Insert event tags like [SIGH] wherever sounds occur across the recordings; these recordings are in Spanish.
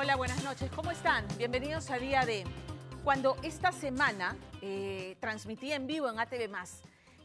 Hola, buenas noches. ¿Cómo están? Bienvenidos a Día de... Cuando esta semana eh, transmití en vivo en ATV+,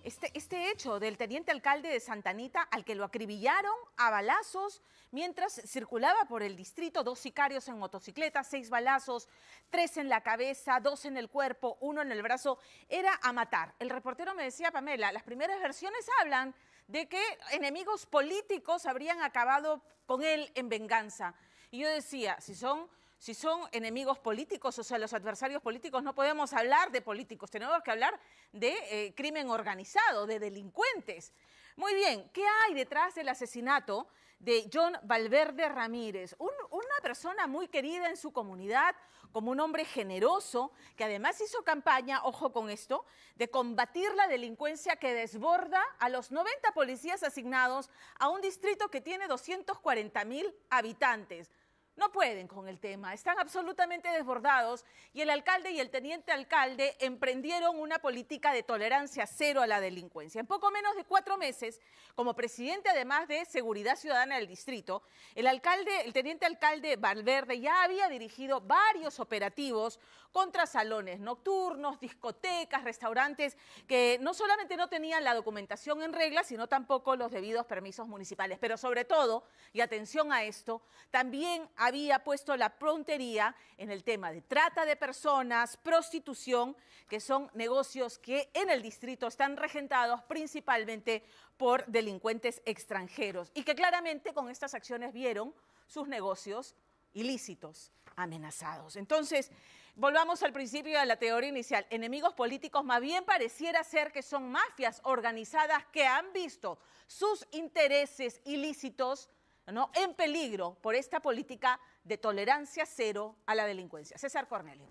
este, este hecho del teniente alcalde de Santa Anita, al que lo acribillaron a balazos mientras circulaba por el distrito, dos sicarios en motocicleta, seis balazos, tres en la cabeza, dos en el cuerpo, uno en el brazo, era a matar. El reportero me decía, Pamela, las primeras versiones hablan de que enemigos políticos habrían acabado con él en venganza. Y yo decía, si son si son enemigos políticos, o sea, los adversarios políticos, no podemos hablar de políticos, tenemos que hablar de eh, crimen organizado, de delincuentes. Muy bien, ¿qué hay detrás del asesinato de John Valverde Ramírez? una persona muy querida en su comunidad, como un hombre generoso, que además hizo campaña, ojo con esto, de combatir la delincuencia que desborda a los 90 policías asignados a un distrito que tiene 240 mil habitantes. No pueden con el tema, están absolutamente desbordados y el alcalde y el teniente alcalde emprendieron una política de tolerancia cero a la delincuencia. En poco menos de cuatro meses, como presidente además de Seguridad Ciudadana del distrito, el alcalde, el teniente alcalde Valverde ya había dirigido varios operativos contra salones nocturnos, discotecas, restaurantes que no solamente no tenían la documentación en regla, sino tampoco los debidos permisos municipales. Pero sobre todo, y atención a esto, también había puesto la prontería en el tema de trata de personas, prostitución, que son negocios que en el distrito están regentados principalmente por delincuentes extranjeros y que claramente con estas acciones vieron sus negocios ilícitos amenazados. Entonces, volvamos al principio de la teoría inicial. Enemigos políticos más bien pareciera ser que son mafias organizadas que han visto sus intereses ilícitos ¿no? en peligro por esta política de tolerancia cero a la delincuencia. César Cornelio.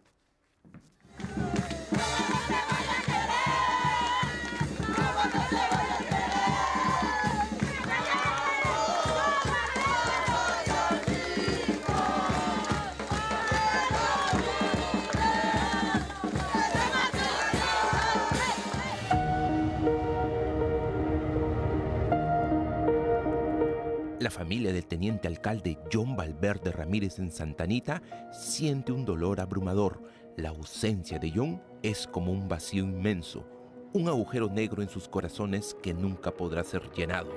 Familia del teniente alcalde John Valverde Ramírez en Santanita siente un dolor abrumador. La ausencia de John es como un vacío inmenso, un agujero negro en sus corazones que nunca podrá ser llenado.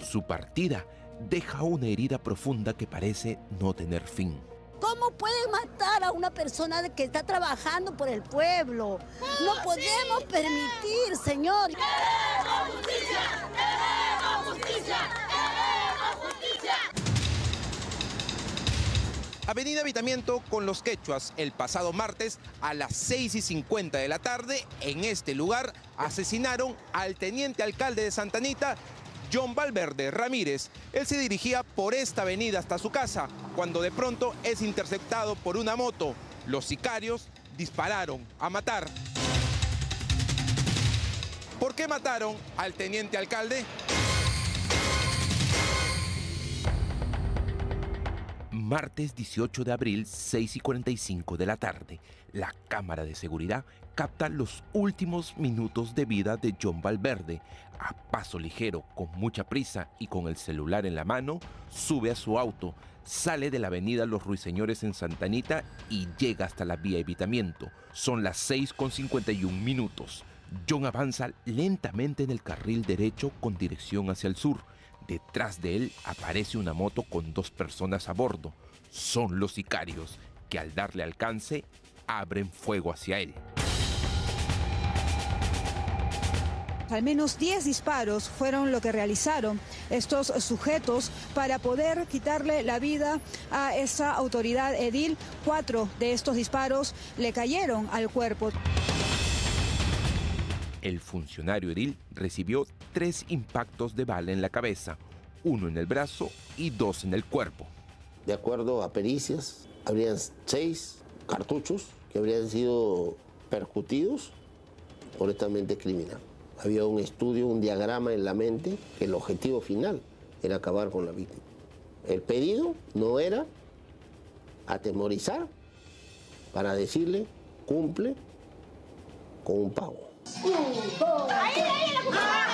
Su partida deja una herida profunda que parece no tener fin. ¿Cómo pueden matar a una persona que está trabajando por el pueblo? No podemos permitir, señor. ¡Queremos justicia! ¡Queremos justicia! ¡Queremos justicia! Avenida Habitamiento con los quechuas el pasado martes a las 6 y 50 de la tarde. En este lugar asesinaron al teniente alcalde de Santanita John Valverde Ramírez. Él se dirigía por esta avenida hasta su casa, cuando de pronto es interceptado por una moto. Los sicarios dispararon a matar. ¿Por qué mataron al teniente alcalde? Martes 18 de abril, 6 y 45 de la tarde, la cámara de seguridad capta los últimos minutos de vida de John Valverde. A paso ligero, con mucha prisa y con el celular en la mano, sube a su auto, sale de la avenida Los Ruiseñores en Santanita y llega hasta la vía Evitamiento. Son las 6 con 51 minutos. John avanza lentamente en el carril derecho con dirección hacia el sur. Detrás de él aparece una moto con dos personas a bordo. Son los sicarios que al darle alcance abren fuego hacia él. Al menos 10 disparos fueron lo que realizaron estos sujetos para poder quitarle la vida a esa autoridad edil. Cuatro de estos disparos le cayeron al cuerpo. El funcionario edil recibió tres impactos de bala en la cabeza, uno en el brazo y dos en el cuerpo. De acuerdo a pericias, habrían seis cartuchos que habrían sido percutidos por esta mente criminal había un estudio, un diagrama en la mente, que el objetivo final era acabar con la víctima. El pedido no era atemorizar para decirle cumple con un pago. ¡Ahí, ahí, la cumpleañera!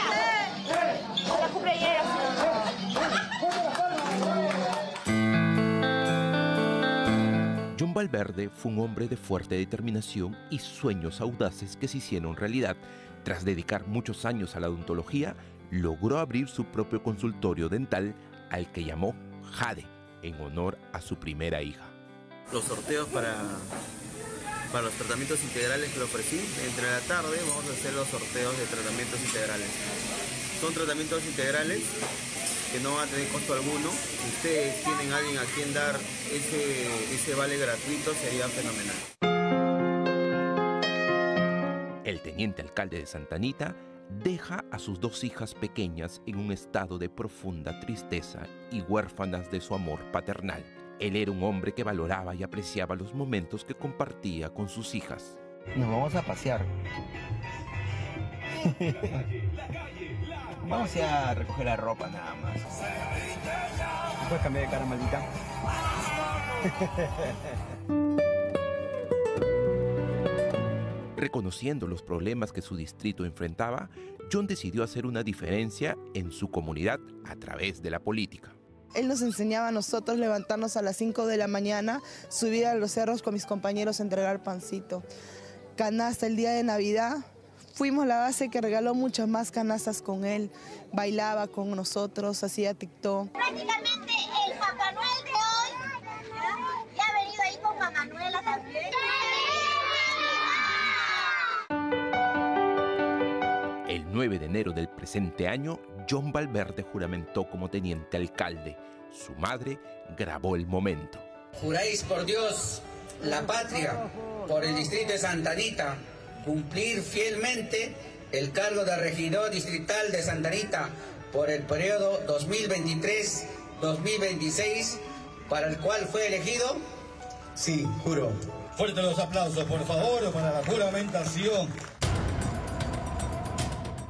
¡La cumpleañera! John Valverde fue un hombre de fuerte determinación y sueños audaces que se hicieron realidad tras dedicar muchos años a la odontología, logró abrir su propio consultorio dental al que llamó Jade, en honor a su primera hija. Los sorteos para, para los tratamientos integrales que le ofrecí, entre la tarde vamos a hacer los sorteos de tratamientos integrales. Son tratamientos integrales que no van a tener costo alguno. Si ustedes tienen a alguien a quien dar ese, ese vale gratuito, sería fenomenal. El teniente alcalde de Santa Anita deja a sus dos hijas pequeñas en un estado de profunda tristeza y huérfanas de su amor paternal. Él era un hombre que valoraba y apreciaba los momentos que compartía con sus hijas. Nos vamos a pasear. [LAUGHS] Vamos a recoger la ropa nada más. ¿Puedes cambiar de cara, maldita? [LAUGHS] Reconociendo los problemas que su distrito enfrentaba, John decidió hacer una diferencia en su comunidad a través de la política. Él nos enseñaba a nosotros levantarnos a las 5 de la mañana, subir a los cerros con mis compañeros a entregar pancito. Canasta el día de Navidad, fuimos la base que regaló muchas más canastas con él. Bailaba con nosotros, hacía TikTok. Prácticamente el Papá Noel 9 de enero del presente año, John Valverde juramentó como teniente alcalde. Su madre grabó el momento. Juráis por Dios, la patria, por el distrito de Santa Anita, cumplir fielmente el cargo de regidor distrital de Santa Anita por el periodo 2023-2026 para el cual fue elegido. Sí, juro. Fuerte los aplausos, por favor, para la juramentación.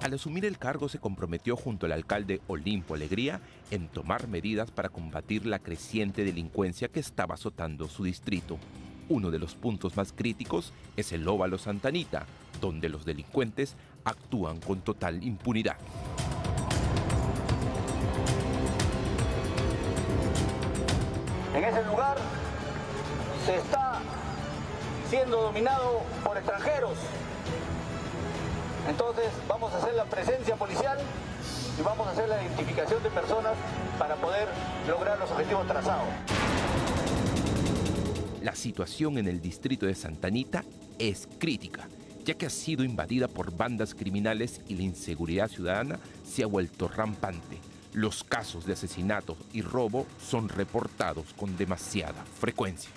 Al asumir el cargo se comprometió junto al alcalde Olimpo Alegría en tomar medidas para combatir la creciente delincuencia que estaba azotando su distrito. Uno de los puntos más críticos es el óvalo Santanita, donde los delincuentes actúan con total impunidad. En ese lugar se está siendo dominado por extranjeros. Entonces vamos a hacer la presencia policial y vamos a hacer la identificación de personas para poder lograr los objetivos trazados. La situación en el distrito de Santa Anita es crítica, ya que ha sido invadida por bandas criminales y la inseguridad ciudadana se ha vuelto rampante. Los casos de asesinato y robo son reportados con demasiada frecuencia.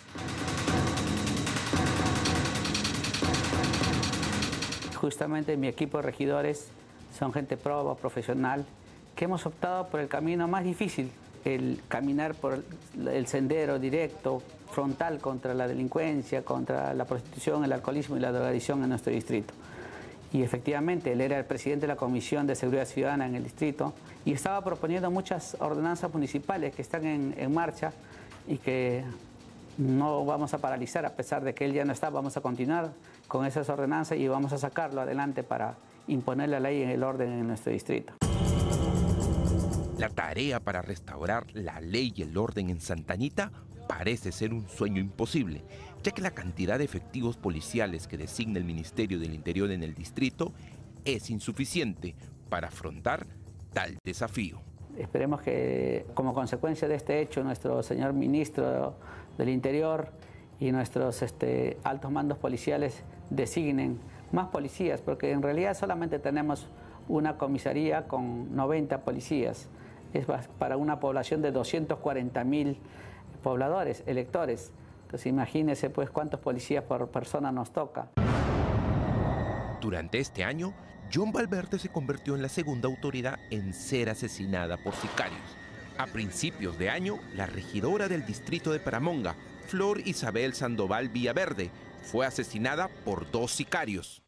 Justamente mi equipo de regidores son gente proba, profesional, que hemos optado por el camino más difícil, el caminar por el sendero directo, frontal contra la delincuencia, contra la prostitución, el alcoholismo y la drogadicción en nuestro distrito. Y efectivamente, él era el presidente de la Comisión de Seguridad Ciudadana en el distrito y estaba proponiendo muchas ordenanzas municipales que están en, en marcha y que no vamos a paralizar, a pesar de que él ya no está, vamos a continuar con esas ordenanzas y vamos a sacarlo adelante para imponer la ley en el orden en nuestro distrito. La tarea para restaurar la ley y el orden en Santanita parece ser un sueño imposible, ya que la cantidad de efectivos policiales que designa el Ministerio del Interior en el distrito es insuficiente para afrontar tal desafío. Esperemos que como consecuencia de este hecho nuestro señor ministro del Interior y nuestros este, altos mandos policiales designen más policías, porque en realidad solamente tenemos una comisaría con 90 policías. Es para una población de 240 mil pobladores, electores. Entonces imagínense pues cuántos policías por persona nos toca. Durante este año, John Valverde se convirtió en la segunda autoridad en ser asesinada por sicarios. A principios de año, la regidora del distrito de Paramonga, Flor Isabel Sandoval Villaverde, fue asesinada por dos sicarios.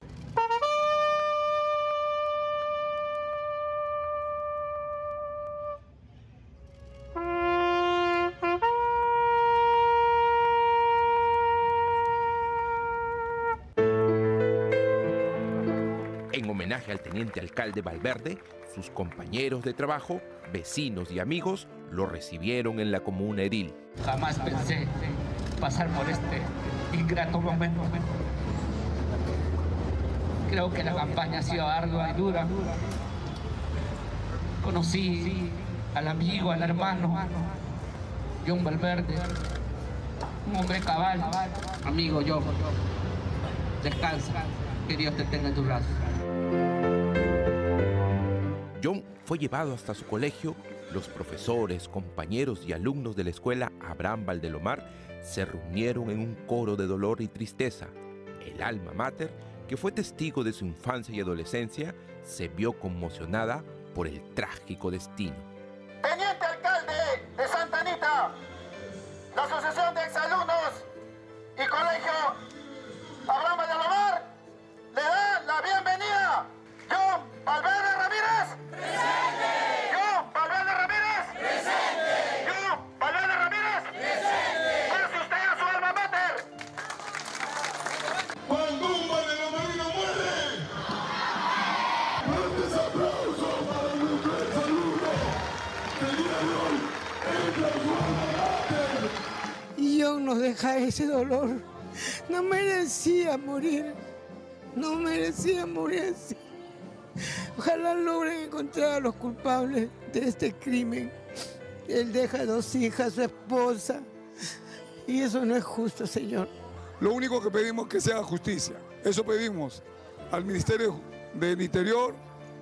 En homenaje al teniente alcalde Valverde, sus compañeros de trabajo, vecinos y amigos lo recibieron en la comuna Edil. Jamás pensé pasar por este ingrato momento. Creo que la campaña ha sido ardua y dura. Conocí al amigo, al hermano, John Valverde, un hombre cabal. Amigo John, descansa, que Dios te tenga en tus brazos. John fue llevado hasta su colegio. Los profesores, compañeros y alumnos de la escuela Abraham Valdelomar se reunieron en un coro de dolor y tristeza. El alma mater, que fue testigo de su infancia y adolescencia, se vio conmocionada por el trágico destino. Teniente alcalde de Santa Anita, la Asociación de Exalumnos y Colegio Abraham Valdelomar nos deja ese dolor. No merecía morir. No merecía morir. Ojalá logren encontrar a los culpables de este crimen. Él deja dos hijas, su esposa. Y eso no es justo, señor. Lo único que pedimos es que se haga justicia. Eso pedimos al Ministerio del Interior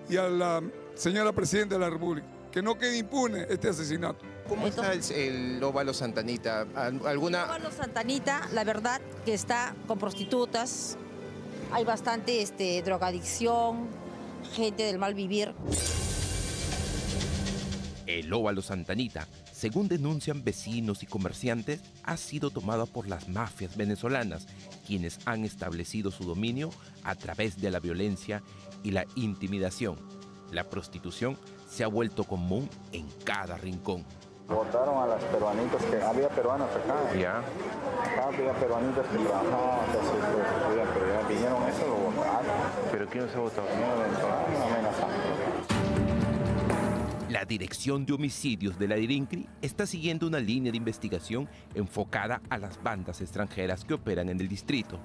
y a la señora Presidenta de la República. Que no quede impune este asesinato. ¿Cómo está el, el óvalo Santanita? ¿Al- ¿Alguna...? Óvalo Santanita, la verdad que está con prostitutas, hay bastante este, drogadicción, gente del mal vivir. El óvalo Santanita, según denuncian vecinos y comerciantes, ha sido tomado por las mafias venezolanas, quienes han establecido su dominio a través de la violencia y la intimidación. La prostitución se ha vuelto común en cada rincón. Votaron a las peruanitas que había peruanas acá. Ya. Acá había peruanitas que trabajaban, que se prostituían, pero ya vinieron eso lo votaron. ¿Pero quién se votó? La Dirección de Homicidios de la DIRINCRI está siguiendo una línea de investigación enfocada a las bandas extranjeras que operan en el distrito,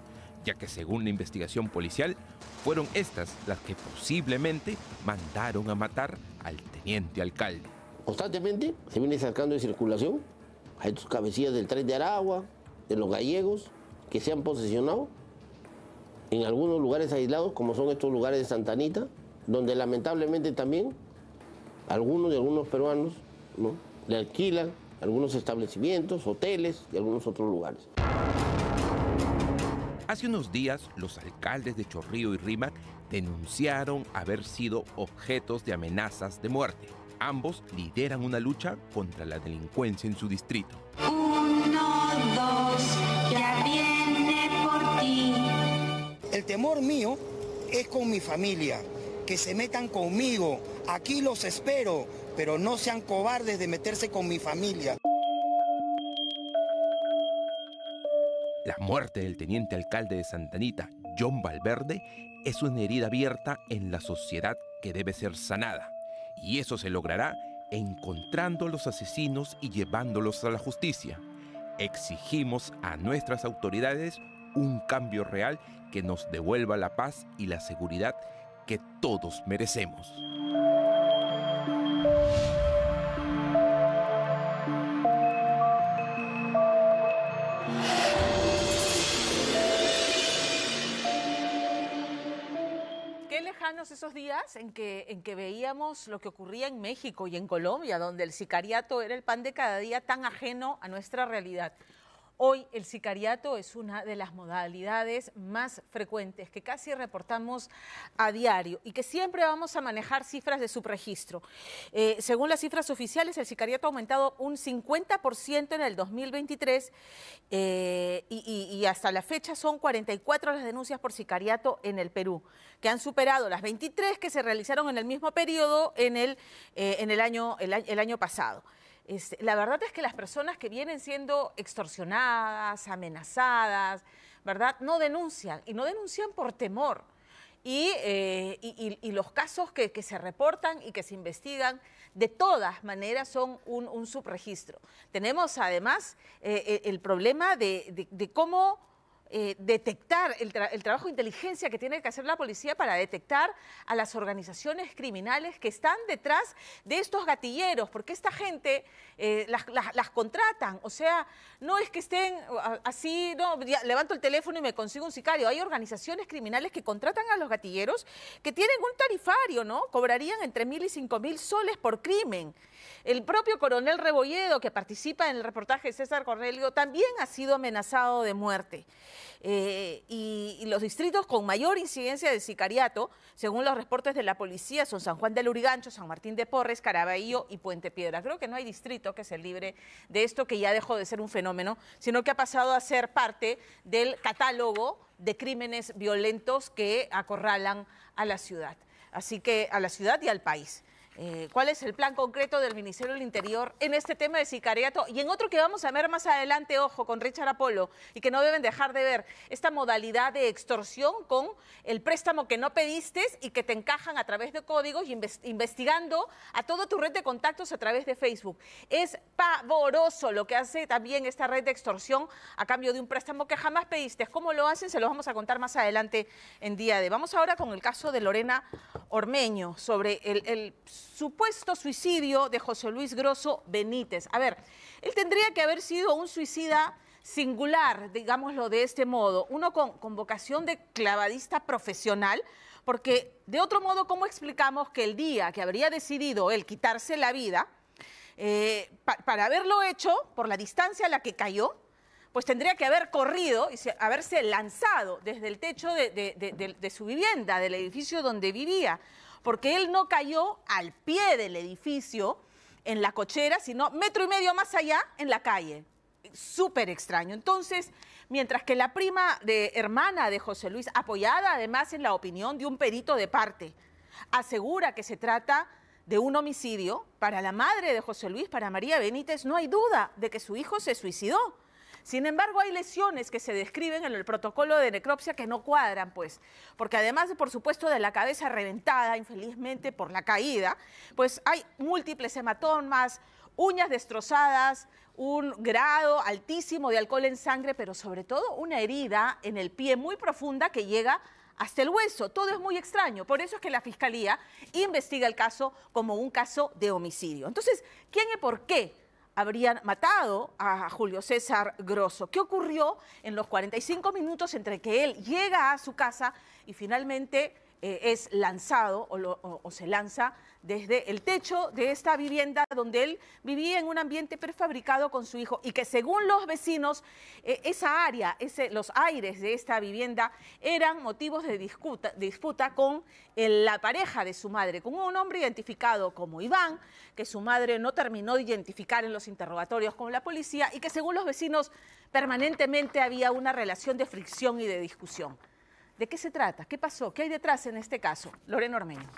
ya que según la investigación policial, fueron estas las que posiblemente mandaron a matar al teniente alcalde. Constantemente se viene sacando de circulación a estos cabecillas del tren de Aragua, de los gallegos, que se han posesionado en algunos lugares aislados, como son estos lugares de Santa Anita, donde lamentablemente también algunos de algunos peruanos ¿no? le alquilan algunos establecimientos, hoteles y algunos otros lugares. Hace unos días, los alcaldes de Chorrillo y Rímac denunciaron haber sido objetos de amenazas de muerte. Ambos lideran una lucha contra la delincuencia en su distrito. Uno, dos, ya viene por ti. El temor mío es con mi familia, que se metan conmigo. Aquí los espero, pero no sean cobardes de meterse con mi familia. La muerte del teniente alcalde de Santa Anita, John Valverde, es una herida abierta en la sociedad que debe ser sanada. Y eso se logrará encontrando a los asesinos y llevándolos a la justicia. Exigimos a nuestras autoridades un cambio real que nos devuelva la paz y la seguridad que todos merecemos. Esos días en que, en que veíamos lo que ocurría en México y en Colombia, donde el sicariato era el pan de cada día tan ajeno a nuestra realidad. Hoy el sicariato es una de las modalidades más frecuentes que casi reportamos a diario y que siempre vamos a manejar cifras de subregistro. Eh, según las cifras oficiales, el sicariato ha aumentado un 50% en el 2023 eh, y, y- hasta la fecha son 44 las denuncias por sicariato en el Perú, que han superado las 23 que se realizaron en el mismo periodo en el, eh, año pasado. Este, la verdad es que las personas que vienen siendo extorsionadas, amenazadas, ¿verdad? No denuncian y no denuncian por temor. y, eh, y- los casos que, que se reportan y que se investigan de todas maneras son un, subregistro. Tenemos además eh, eh, el problema de- de cómo eh, detectar el, tra- el trabajo de inteligencia que tiene que hacer la policía para detectar a las organizaciones criminales que están detrás de estos gatilleros, porque esta gente eh, las, contratan, o sea, no es que estén así, no, levanto el teléfono y me consigo un sicario, hay organizaciones criminales que contratan a los gatilleros que tienen un tarifario, ¿no? Cobrarían entre mil y cinco mil soles por crimen. El propio coronel Rebolledo, que participa en el reportaje de César Cornelio, también ha sido amenazado de muerte. Eh, y, los distritos con mayor incidencia de sicariato, según los reportes de la policía, son San Juan del Urigancho, San Martín de Porres, Caraballo y Puente Piedra. Creo que no hay distrito que se libre de esto, que ya dejó de ser un fenómeno, sino que ha pasado a ser parte del catálogo de crímenes violentos que acorralan a la ciudad. Así que a la ciudad y al país. Eh, ¿Cuál es el plan concreto del Ministerio del Interior en este tema de sicariato? Y en otro que vamos a ver más adelante, ojo, con Richard Apolo, y que no deben dejar de ver, esta modalidad de extorsión con el préstamo que no pediste y que te encajan a través de códigos y inves- investigando a toda tu red de contactos a través de Facebook. Es pavoroso lo que hace también esta red de extorsión a cambio de un préstamo que jamás pediste. ¿Cómo lo hacen? Se lo vamos a contar más adelante en día de. Vamos ahora con el caso de Lorena Ormeño sobre el supuesto suicidio de José Luis Grosso Benítez. A ver, él tendría que haber sido un suicida singular, digámoslo de este modo, uno con, con vocación de clavadista profesional, porque de otro modo, ¿cómo explicamos que el día que habría decidido él quitarse la vida, eh, pa- para haberlo hecho por la distancia a la que cayó, pues tendría que haber corrido y se- haberse lanzado desde el techo de- de- de su vivienda, del edificio donde vivía, porque él no cayó al pie del edificio, en la cochera, sino metro y medio más allá, en la calle. Súper extraño. Entonces, mientras que la prima de hermana de José Luis, apoyada además en la opinión de un perito de parte, asegura que se trata de un homicidio, para la madre de José Luis, para María Benítez, no hay duda de que su hijo se suicidó. Sin embargo, hay lesiones que se describen en el protocolo de necropsia que no cuadran, pues, porque además, de, por supuesto, de la cabeza reventada, infelizmente, por la caída, pues hay múltiples hematomas, uñas destrozadas, un grado altísimo de alcohol en sangre, pero sobre todo una herida en el pie muy profunda que llega hasta el hueso. Todo es muy extraño. Por eso es que la Fiscalía investiga el caso como un caso de homicidio. Entonces, ¿quién y por qué habrían matado a Julio César Grosso? ¿Qué ocurrió en los 45 minutos entre que él llega a su casa y finalmente eh, es lanzado o, se lanza desde el techo de esta vivienda donde él vivía en un ambiente prefabricado con su hijo y que según los vecinos, eh, esa área, los aires de esta vivienda eran motivos de disputa, disputa con el- la pareja de su madre, con un hombre identificado como Iván, que su madre no terminó de identificar en los interrogatorios con la policía y que según los vecinos permanentemente había una relación de fricción y de discusión. ¿De qué se trata? ¿Qué pasó? ¿Qué hay detrás en este caso? Lorena Ormeño.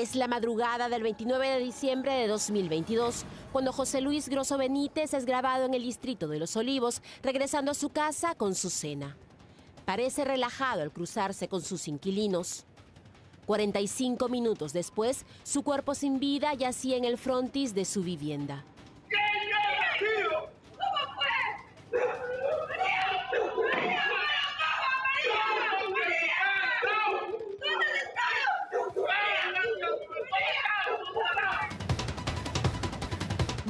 Es la madrugada del 29 de diciembre de 2022, cuando José Luis Grosso Benítez es grabado en el distrito de Los Olivos, regresando a su casa con su cena. Parece relajado al cruzarse con sus inquilinos. 45 minutos después, su cuerpo sin vida yacía en el frontis de su vivienda.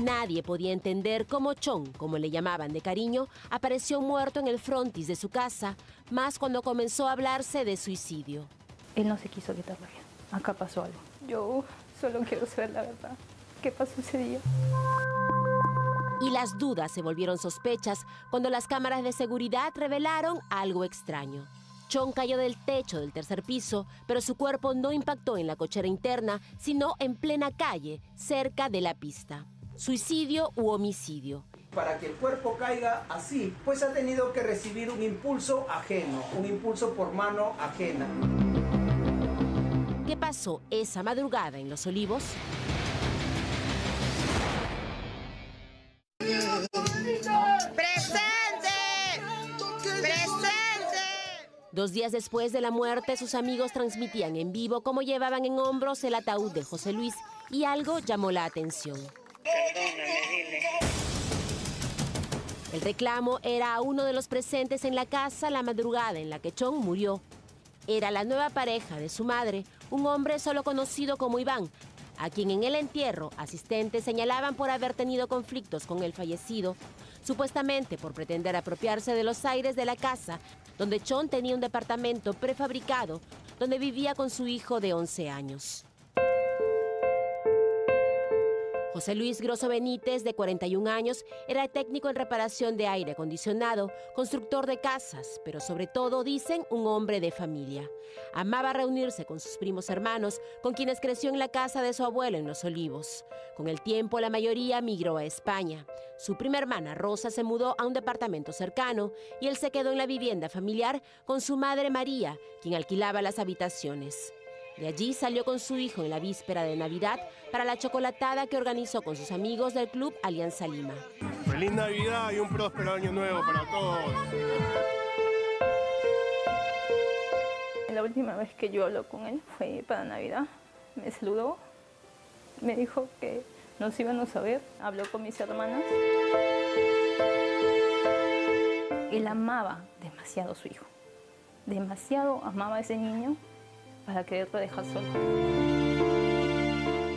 Nadie podía entender cómo Chon, como le llamaban de cariño, apareció muerto en el frontis de su casa, más cuando comenzó a hablarse de suicidio. Él no se quiso quitar la vida. Acá pasó algo. Yo solo quiero saber la verdad. ¿Qué pasó ese día? Y las dudas se volvieron sospechas cuando las cámaras de seguridad revelaron algo extraño. Chon cayó del techo del tercer piso, pero su cuerpo no impactó en la cochera interna, sino en plena calle, cerca de la pista. Suicidio u homicidio. Para que el cuerpo caiga así, pues ha tenido que recibir un impulso ajeno, un impulso por mano ajena. ¿Qué pasó esa madrugada en Los Olivos? ¡Presente! ¡Presente! Dos días después de la muerte, sus amigos transmitían en vivo cómo llevaban en hombros el ataúd de José Luis y algo llamó la atención. El reclamo era a uno de los presentes en la casa la madrugada en la que Chong murió. Era la nueva pareja de su madre, un hombre solo conocido como Iván, a quien en el entierro asistentes señalaban por haber tenido conflictos con el fallecido, supuestamente por pretender apropiarse de los aires de la casa donde Chon tenía un departamento prefabricado donde vivía con su hijo de 11 años. José Luis Grosso Benítez, de 41 años, era técnico en reparación de aire acondicionado, constructor de casas, pero sobre todo, dicen, un hombre de familia. Amaba reunirse con sus primos hermanos, con quienes creció en la casa de su abuelo en Los Olivos. Con el tiempo, la mayoría migró a España. Su prima hermana, Rosa, se mudó a un departamento cercano y él se quedó en la vivienda familiar con su madre María, quien alquilaba las habitaciones. De allí salió con su hijo en la víspera de Navidad para la chocolatada que organizó con sus amigos del club Alianza Lima. Feliz Navidad y un próspero año nuevo para todos. La última vez que yo hablo con él fue para Navidad. Me saludó, me dijo que nos íbamos a ver, habló con mis hermanas. Él amaba demasiado a su hijo, demasiado amaba a ese niño para quererlo dejar solo.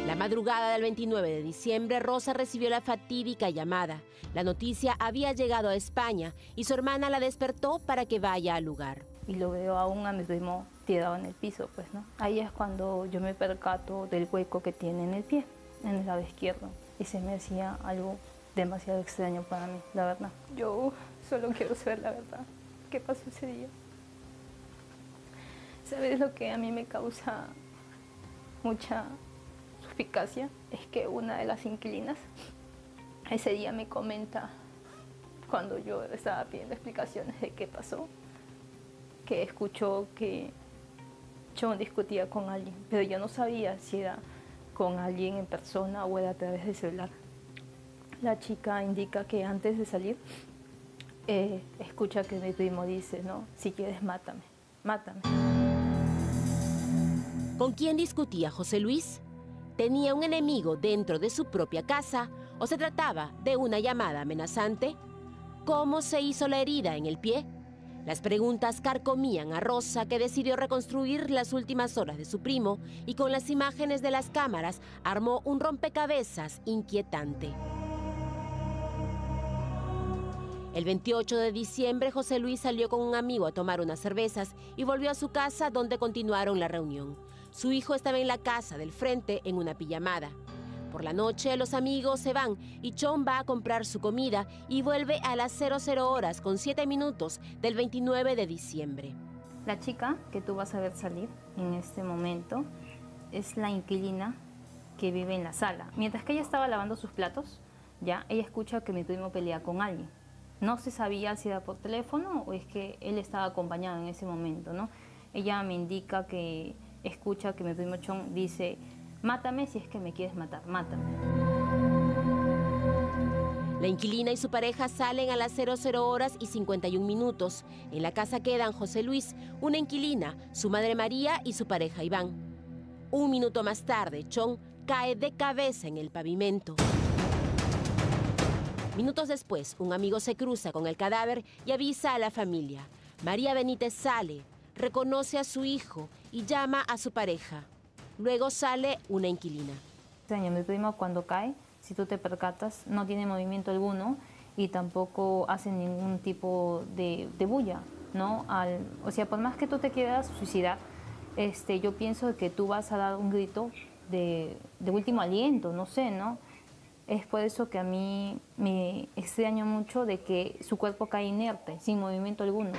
La madrugada del 29 de diciembre, Rosa recibió la fatídica llamada. La noticia había llegado a España y su hermana la despertó para que vaya al lugar. Y lo veo aún a mi primo tirado en el piso, pues, ¿no? Ahí es cuando yo me percato del hueco que tiene en el pie, en el lado izquierdo. Y se me hacía algo demasiado extraño para mí, la verdad. Yo solo quiero saber la verdad. ¿Qué pasó ese día? ¿Sabes lo que a mí me causa mucha suspicacia? Es que una de las inquilinas ese día me comenta, cuando yo estaba pidiendo explicaciones de qué pasó, que escuchó que John discutía con alguien, pero yo no sabía si era con alguien en persona o era a través del celular. La chica indica que antes de salir, eh, escucha que mi primo dice, no, si quieres mátame, mátame. ¿Con quién discutía José Luis? ¿Tenía un enemigo dentro de su propia casa o se trataba de una llamada amenazante? ¿Cómo se hizo la herida en el pie? Las preguntas carcomían a Rosa, que decidió reconstruir las últimas horas de su primo y con las imágenes de las cámaras armó un rompecabezas inquietante. El 28 de diciembre, José Luis salió con un amigo a tomar unas cervezas y volvió a su casa donde continuaron la reunión. Su hijo estaba en la casa del frente en una pijamada. Por la noche los amigos se van y Chon va a comprar su comida y vuelve a las 00 horas con 7 minutos del 29 de diciembre. La chica que tú vas a ver salir en este momento es la inquilina que vive en la sala. Mientras que ella estaba lavando sus platos, ya ella escucha que mi primo pelea con alguien. No se sabía si era por teléfono o es que él estaba acompañado en ese momento, ¿no? Ella me indica que escucha que mi primo dice, mátame si es que me quieres matar, mátame. La inquilina y su pareja salen a las 00 horas y 51 minutos. En la casa quedan José Luis, una inquilina, su madre María y su pareja Iván. Un minuto más tarde, Chon cae de cabeza en el pavimento. Minutos después, un amigo se cruza con el cadáver y avisa a la familia. María Benítez sale, reconoce a su hijo y llama a su pareja. Luego sale una inquilina. Mi primo cuando cae, si tú te percatas, no tiene movimiento alguno y tampoco hace ningún tipo de, bulla, ¿no? o sea, por más que tú te quieras suicidar, este, yo pienso que tú vas a dar un grito de, de último aliento, no sé, ¿no? Es por eso que a mí me extraño mucho de que su cuerpo cae inerte, sin movimiento alguno.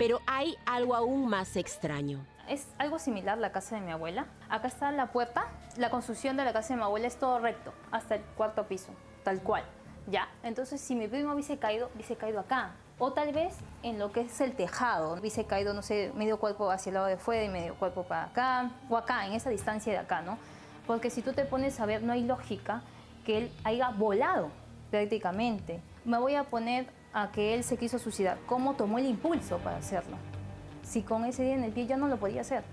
Pero hay algo aún más extraño. Es algo similar a la casa de mi abuela. Acá está la puerta. La construcción de la casa de mi abuela es todo recto, hasta el cuarto piso, tal cual. Ya, entonces si mi primo hubiese caído, hubiese caído acá. O tal vez en lo que es el tejado, hubiese caído, no sé, medio cuerpo hacia el lado de fuera y medio cuerpo para acá, o acá, en esa distancia de acá, ¿no? Porque si tú te pones a ver, no hay lógica que él haya volado prácticamente. Me voy a poner a que él se quiso suicidar. ¿Cómo tomó el impulso para hacerlo? Si con ese día en el pie ya no lo podía hacer.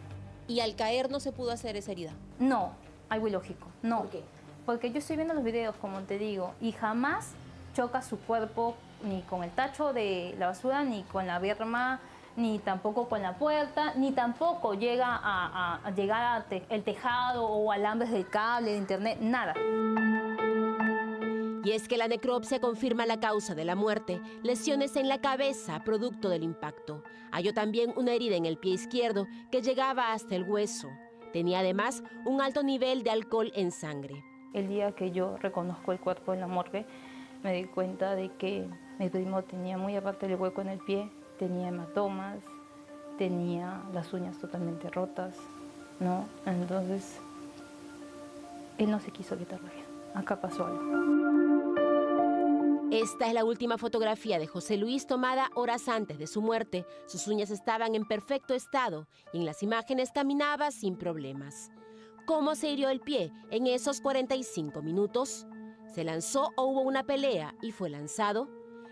¿Y al caer no se pudo hacer esa herida? No, algo ilógico, no. ¿Por qué? Porque yo estoy viendo los videos, como te digo, y jamás choca su cuerpo ni con el tacho de la basura, ni con la berma, ni tampoco con la puerta, ni tampoco llega a, llegar al tejado o alambres del cable, de internet, nada. Y es que la necropsia confirma la causa de la muerte, lesiones en la cabeza producto del impacto. Halló también una herida en el pie izquierdo que llegaba hasta el hueso. Tenía además un alto nivel de alcohol en sangre. El día que yo reconozco el cuerpo en la morgue, me di cuenta de que mi primo tenía muy aparte del hueco en el pie, tenía hematomas, tenía las uñas totalmente rotas, ¿no? Entonces, él no se quiso quitar la vida. Acá pasó algo. Esta es la última fotografía de José Luis tomada horas antes de su muerte. Sus uñas estaban en perfecto estado y en las imágenes caminaba sin problemas. ¿Cómo se hirió el pie en esos 45 minutos? ¿Se lanzó o hubo una pelea y fue lanzado?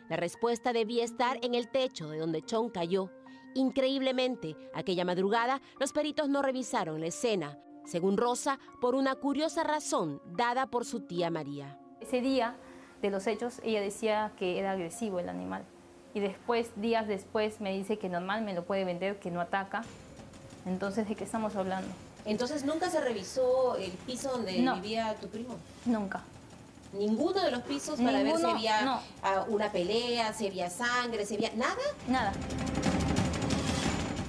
La respuesta debía estar en el techo de donde Chon cayó. Increíblemente, aquella madrugada, los peritos no revisaron la escena, según Rosa, por una curiosa razón dada por su tía María. Ese día de los hechos, ella decía que era agresivo el animal. Y después, días después, me dice que normal me lo puede vender, que no ataca. Entonces, ¿de qué estamos hablando? Entonces, ¿nunca se revisó el piso donde vivía tu primo? Nunca ninguno de los pisos para ver si había ah, una pelea, si había sangre, si había... ¿Nada? Nada.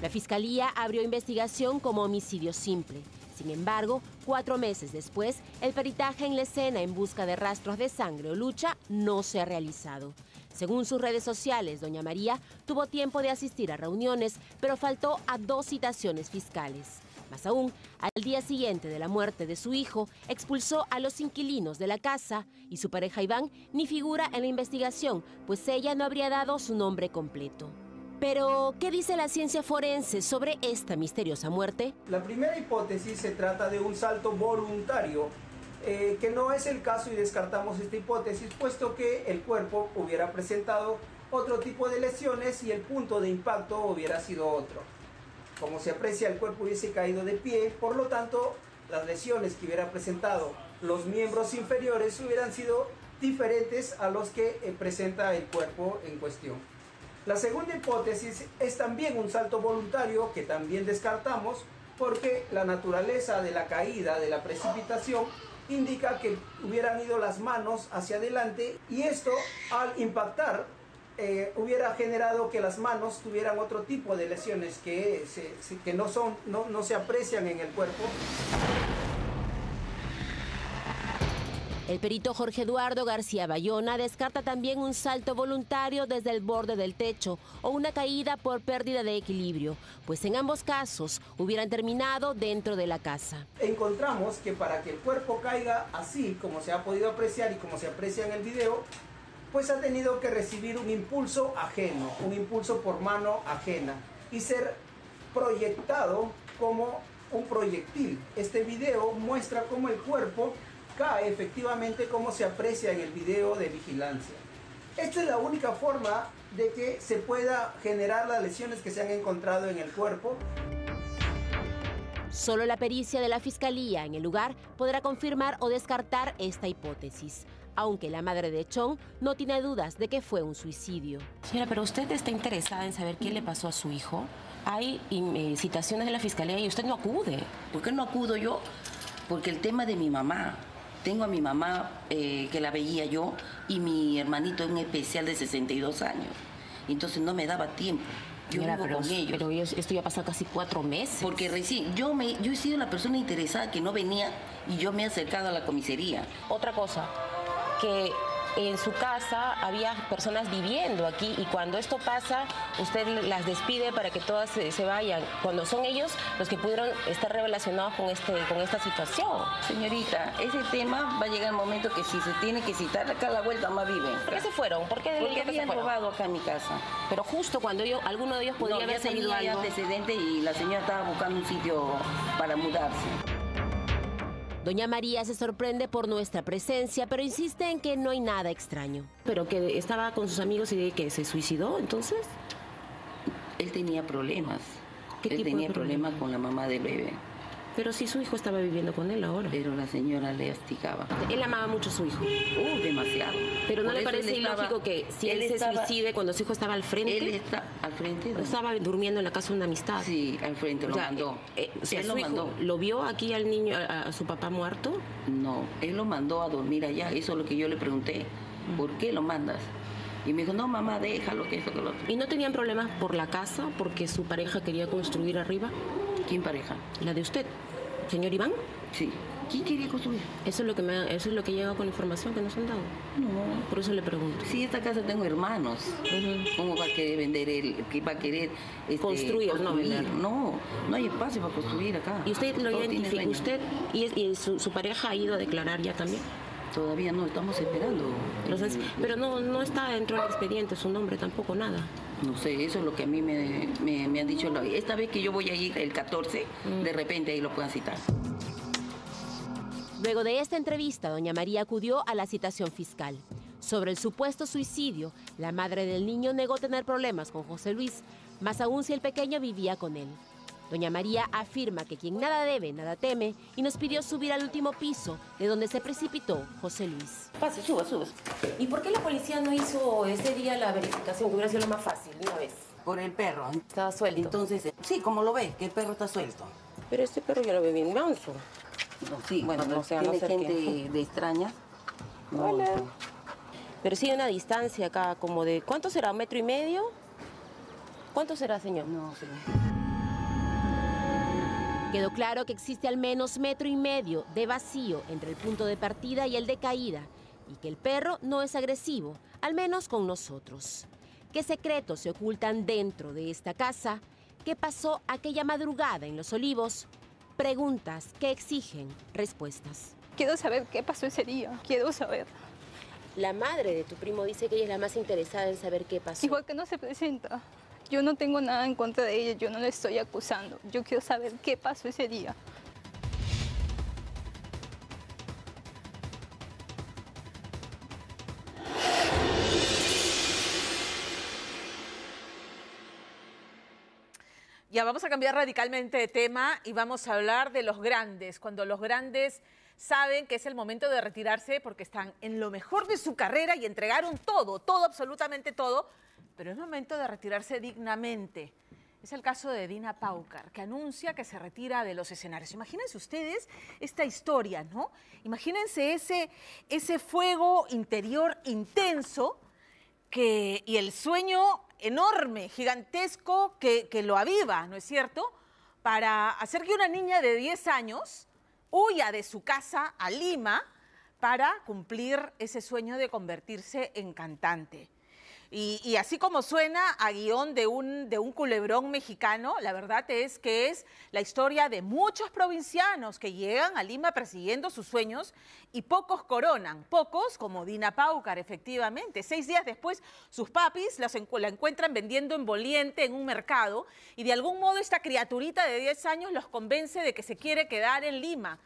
La fiscalía abrió investigación como homicidio simple. Sin embargo, cuatro meses después, el peritaje en la escena en busca de rastros de sangre o lucha no se ha realizado. Según sus redes sociales, doña María tuvo tiempo de asistir a reuniones, pero faltó a dos citaciones fiscales. Más aún, al día siguiente de la muerte de su hijo, expulsó a los inquilinos de la casa y su pareja Iván ni figura en la investigación, pues ella no habría dado su nombre completo. Pero, ¿qué dice la ciencia forense sobre esta misteriosa muerte? La primera hipótesis se trata de un salto voluntario, eh, que no es el caso y descartamos esta hipótesis, puesto que el cuerpo hubiera presentado otro tipo de lesiones y el punto de impacto hubiera sido otro. Como se aprecia, el cuerpo hubiese caído de pie, por lo tanto, las lesiones que hubiera presentado los miembros inferiores hubieran sido diferentes a los que eh, presenta el cuerpo en cuestión. La segunda hipótesis es también un salto voluntario que también descartamos porque la naturaleza de la caída, de la precipitación, indica que hubieran ido las manos hacia adelante y esto al impactar eh, hubiera generado que las manos tuvieran otro tipo de lesiones que, que no, son, no, no se aprecian en el cuerpo. El perito Jorge Eduardo García Bayona descarta también un salto voluntario desde el borde del techo o una caída por pérdida de equilibrio, pues en ambos casos hubieran terminado dentro de la casa. Encontramos que para que el cuerpo caiga así, como se ha podido apreciar y como se aprecia en el video, pues ha tenido que recibir un impulso ajeno, un impulso por mano ajena y ser proyectado como un proyectil. Este video muestra cómo el cuerpo cae efectivamente como se aprecia en el video de vigilancia. Esta es la única forma de que se pueda generar las lesiones que se han encontrado en el cuerpo. Solo la pericia de la Fiscalía en el lugar podrá confirmar o descartar esta hipótesis aunque la madre de Chong no tiene dudas de que fue un suicidio. Señora, pero usted está interesada en saber qué le pasó a su hijo. Hay eh, citaciones de la fiscalía y usted no acude. ¿Por qué no acudo yo? Porque el tema de mi mamá. Tengo a mi mamá eh, que la veía yo y mi hermanito en especial de 62 años. Entonces no me daba tiempo. Yo vivo pero, con ellos. Pero esto ya pasado casi cuatro meses. Porque recién, yo, me, yo he sido la persona interesada que no venía y yo me he acercado a la comisaría. Otra cosa, que en su casa había personas viviendo aquí y cuando esto pasa, usted las despide para que todas se, vayan, cuando son ellos los que pudieron estar relacionados con, este, con esta situación. Señorita, ese tema va a llegar el momento que si se tiene que citar, acá a la vuelta más viven. ¿Por qué se fueron? ¿Por qué Porque habían robado acá en mi casa. Pero justo cuando yo, alguno de ellos podría haber tenido antecedente y la señora estaba buscando un sitio para mudarse. Doña María se sorprende por nuestra presencia, pero insiste en que no hay nada extraño. Pero que estaba con sus amigos y que se suicidó, entonces. Él tenía problemas. ¿Qué Él tipo de tenía problema? problemas con la mamá del bebé. Pero si su hijo estaba viviendo con él ahora. Pero la señora le hostigaba. Él amaba mucho a su hijo. Uh, demasiado. Pero ¿no Por le parece estaba- ilógico que si él, él se estaba- suicide cuando su hijo estaba al frente? Él está al frente. ¿O Estaba durmiendo en la casa de una amistad. Sí, al frente, O lo sea, mandó. eh, o sea, Él su lo hijo mandó. ¿Lo vio aquí al niño, a, a su papá muerto? No, él lo mandó a dormir allá. Eso es lo que yo le pregunté. ¿Por qué lo mandas? Y me dijo, no, mamá, déjalo, que eso, que lo otro. ¿Y no tenían problemas por la casa porque su pareja quería construir arriba? ¿Quién pareja? La de usted, señor Iván. Sí. ¿Quién quería construir? Eso es lo que me, eso es lo que llega con la información que nos han dado. No. Por eso le pregunto. Sí, esta casa tengo hermanos. ¿Cómo va a querer vender él? ¿Qué va a querer este, Construir, no vender. No, no hay espacio para construir acá. ¿Y usted lo identifica? ¿Usted y, y su, su pareja ha ido a declarar ya también? Todavía no, estamos esperando. Entonces, pero no, no está dentro del expediente su nombre tampoco, nada. No sé, eso es lo que a mí me, me, me han dicho. Esta vez que yo voy a ir el 14, Mm. de repente ahí lo puedan citar. Luego de esta entrevista, doña María acudió a la citación fiscal. Sobre el supuesto suicidio, la madre del niño negó tener problemas con José Luis, más aún si el pequeño vivía con él. Doña María afirma que quien nada debe, nada teme y nos pidió subir al último piso, de donde se precipitó José Luis. Pase, suba, suba. ¿Y por qué la policía no hizo ese día la verificación, que hubiera sido lo más fácil, de una vez? Por el perro. Estaba suelto. Entonces, sí, como lo ve, que el perro está suelto. Pero este perro ya lo ve bien manso. No, sí, Bueno, no sé, a no gente que- de extraña. no, Hola. Pero sí hay una distancia acá, como de... ¿Cuánto será? ¿Un metro y medio? ¿Cuánto será, señor? No sé. Quedó claro que existe al menos metro y medio de vacío entre el punto de partida y el de caída, y que el perro no es agresivo, al menos con nosotros. ¿Qué secretos se ocultan dentro de esta casa? ¿Qué pasó aquella madrugada en Los Olivos? Preguntas que exigen respuestas. Quiero saber qué pasó ese día. Quiero saber. La madre de tu primo dice que ella es la más interesada en saber qué pasó. Igual que no se presenta. Yo no tengo nada en contra de ella, yo no la estoy acusando. Yo quiero saber qué pasó ese día. Ya vamos a cambiar radicalmente de tema y vamos a hablar de los grandes, cuando los grandes saben que es el momento de retirarse porque están en lo mejor de su carrera y entregaron todo, todo, absolutamente todo, pero es momento de retirarse dignamente. Es el caso de Dina Paucar, que anuncia que se retira de los escenarios. Imagínense ustedes esta historia, ¿no? Imagínense ese, ese fuego interior intenso que, y el sueño enorme, gigantesco, que, que lo aviva, ¿no es cierto? Para hacer que una niña de 10 años huya de su casa a Lima para cumplir ese sueño de convertirse en cantante. Y, así como suena a guion de un, de un culebrón mexicano, la verdad es que es la historia de muchos provincianos que llegan a Lima persiguiendo sus sueños y pocos coronan. Pocos, como Dina Paucar, efectivamente. Seis días después, sus papis encu- la encuentran vendiendo emoliente en un mercado y de algún modo esta criaturita de 10 años los convence de que se quiere quedar en Lima.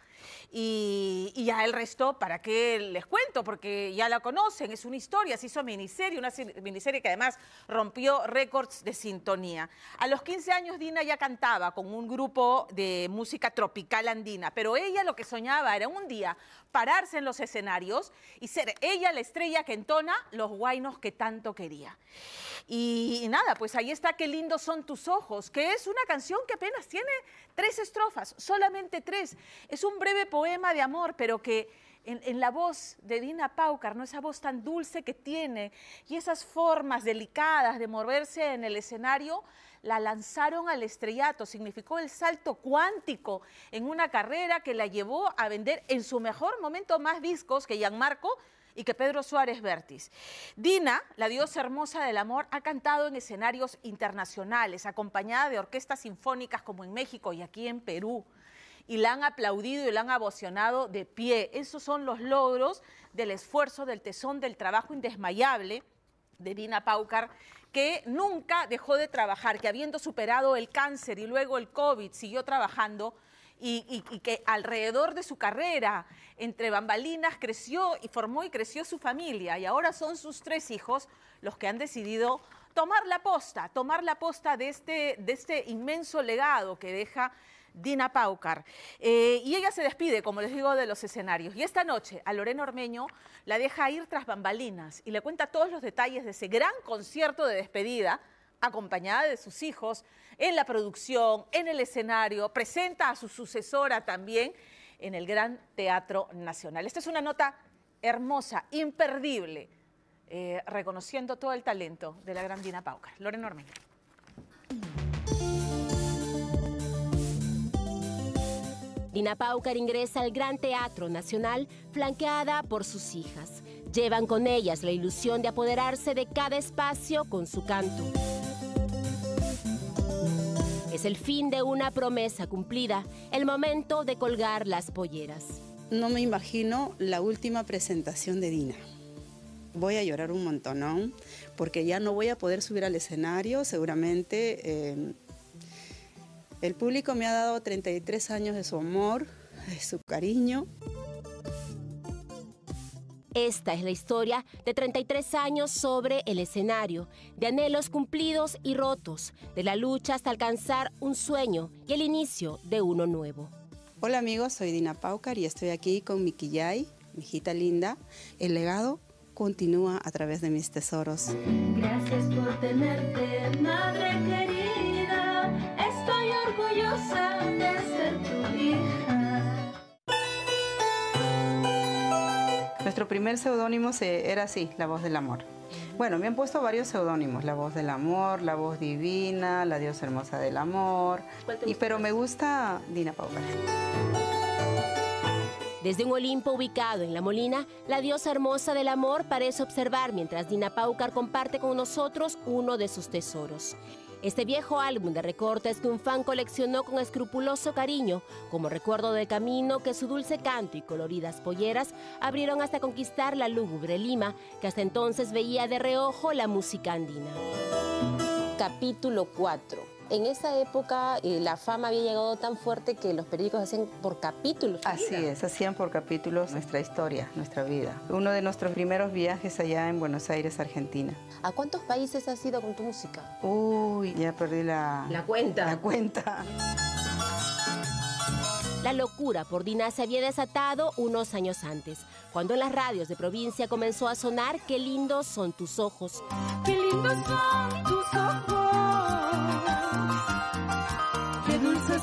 Y, ya el resto, ¿para qué les cuento? Porque ya la conocen, es una historia, se hizo miniserie, una miniserie que además rompió récords de sintonía. A los 15 años Dina ya cantaba con un grupo de música tropical andina, pero ella lo que soñaba era un día pararse en los escenarios y ser ella la estrella que entona los guainos que tanto quería. Y, y nada, pues ahí está Qué lindos son tus ojos, que es una canción que apenas tiene tres estrofas, solamente tres. Es un breve poema de amor, pero que en, la voz de Dina Paucar, ¿no? esa voz tan dulce que tiene y esas formas delicadas de moverse en el escenario, la lanzaron al estrellato, significó el salto cuántico en una carrera que la llevó a vender en su mejor momento más discos que Gianmarco y que Pedro Suárez Vértiz. Dina, la diosa hermosa del amor, ha cantado en escenarios internacionales, acompañada de orquestas sinfónicas como en México y aquí en Perú. Y la han aplaudido y la han abocionado de pie. Esos son los logros del esfuerzo, del tesón, del trabajo indesmayable de Dina Paucar, que nunca dejó de trabajar, que habiendo superado el cáncer y luego el COVID, siguió trabajando y, y- que alrededor de su carrera, entre bambalinas, creció y formó y creció su familia. Y ahora son sus tres hijos los que han decidido tomar la posta, tomar la posta de este, de este inmenso legado que deja Dina Paucar. Eh, y ella se despide, como les digo, de los escenarios. Y esta noche a Lorena Ormeño la deja ir tras bambalinas y le cuenta todos los detalles de ese gran concierto de despedida, acompañada de sus hijos, en la producción, en el escenario, presenta a su sucesora también en el Gran Teatro Nacional. Esta es una nota hermosa, imperdible, eh, reconociendo todo el talento de la gran Dina Paucar. Lorena Ormeño. Dina Paucar ingresa al Gran Teatro Nacional flanqueada por sus hijas. Llevan con ellas la ilusión de apoderarse de cada espacio con su canto. Es el fin de una promesa cumplida, el momento de colgar las polleras. No me imagino la última presentación de Dina. Voy a llorar un montonón porque ya no voy a poder subir al escenario, seguramente. eh, el público me ha dado 33 años de su amor, de su cariño. Esta es la historia de 33 años sobre el escenario, de anhelos cumplidos y rotos, de la lucha hasta alcanzar un sueño y el inicio de uno nuevo. Hola amigos, soy Dina Paucar y estoy aquí con mi Quillay, mi hijita linda. El legado continúa a través de mis tesoros. Gracias por tenerte, madre querida. Orgullosa de ser tu hija. Nuestro primer seudónimo se- era así, La Voz del Amor. Bueno, me han puesto varios seudónimos, La Voz del Amor, La Voz Divina, La Diosa Hermosa del Amor, y, pero me gusta Dina Paucar. Desde un Olimpo ubicado en La Molina, la diosa hermosa del amor parece observar mientras Dina Paucar comparte con nosotros uno de sus tesoros. Este viejo álbum de recortes que un fan coleccionó con escrupuloso cariño, como recuerdo del camino que su dulce canto y coloridas polleras abrieron hasta conquistar la lúgubre Lima, que hasta entonces veía de reojo la música andina. Capítulo 4. En esa época eh, la fama había llegado tan fuerte que los periódicos hacían por capítulos. Así es, hacían por capítulos nuestra historia, nuestra vida. Uno de nuestros primeros viajes allá en Buenos Aires, Argentina. ¿A cuántos países has ido con tu música? Uy, ya perdí la... La cuenta. La cuenta. La locura por Dina se había desatado unos años antes, cuando en las radios de provincia comenzó a sonar Qué lindos son tus ojos. Qué lindos son tus ojos.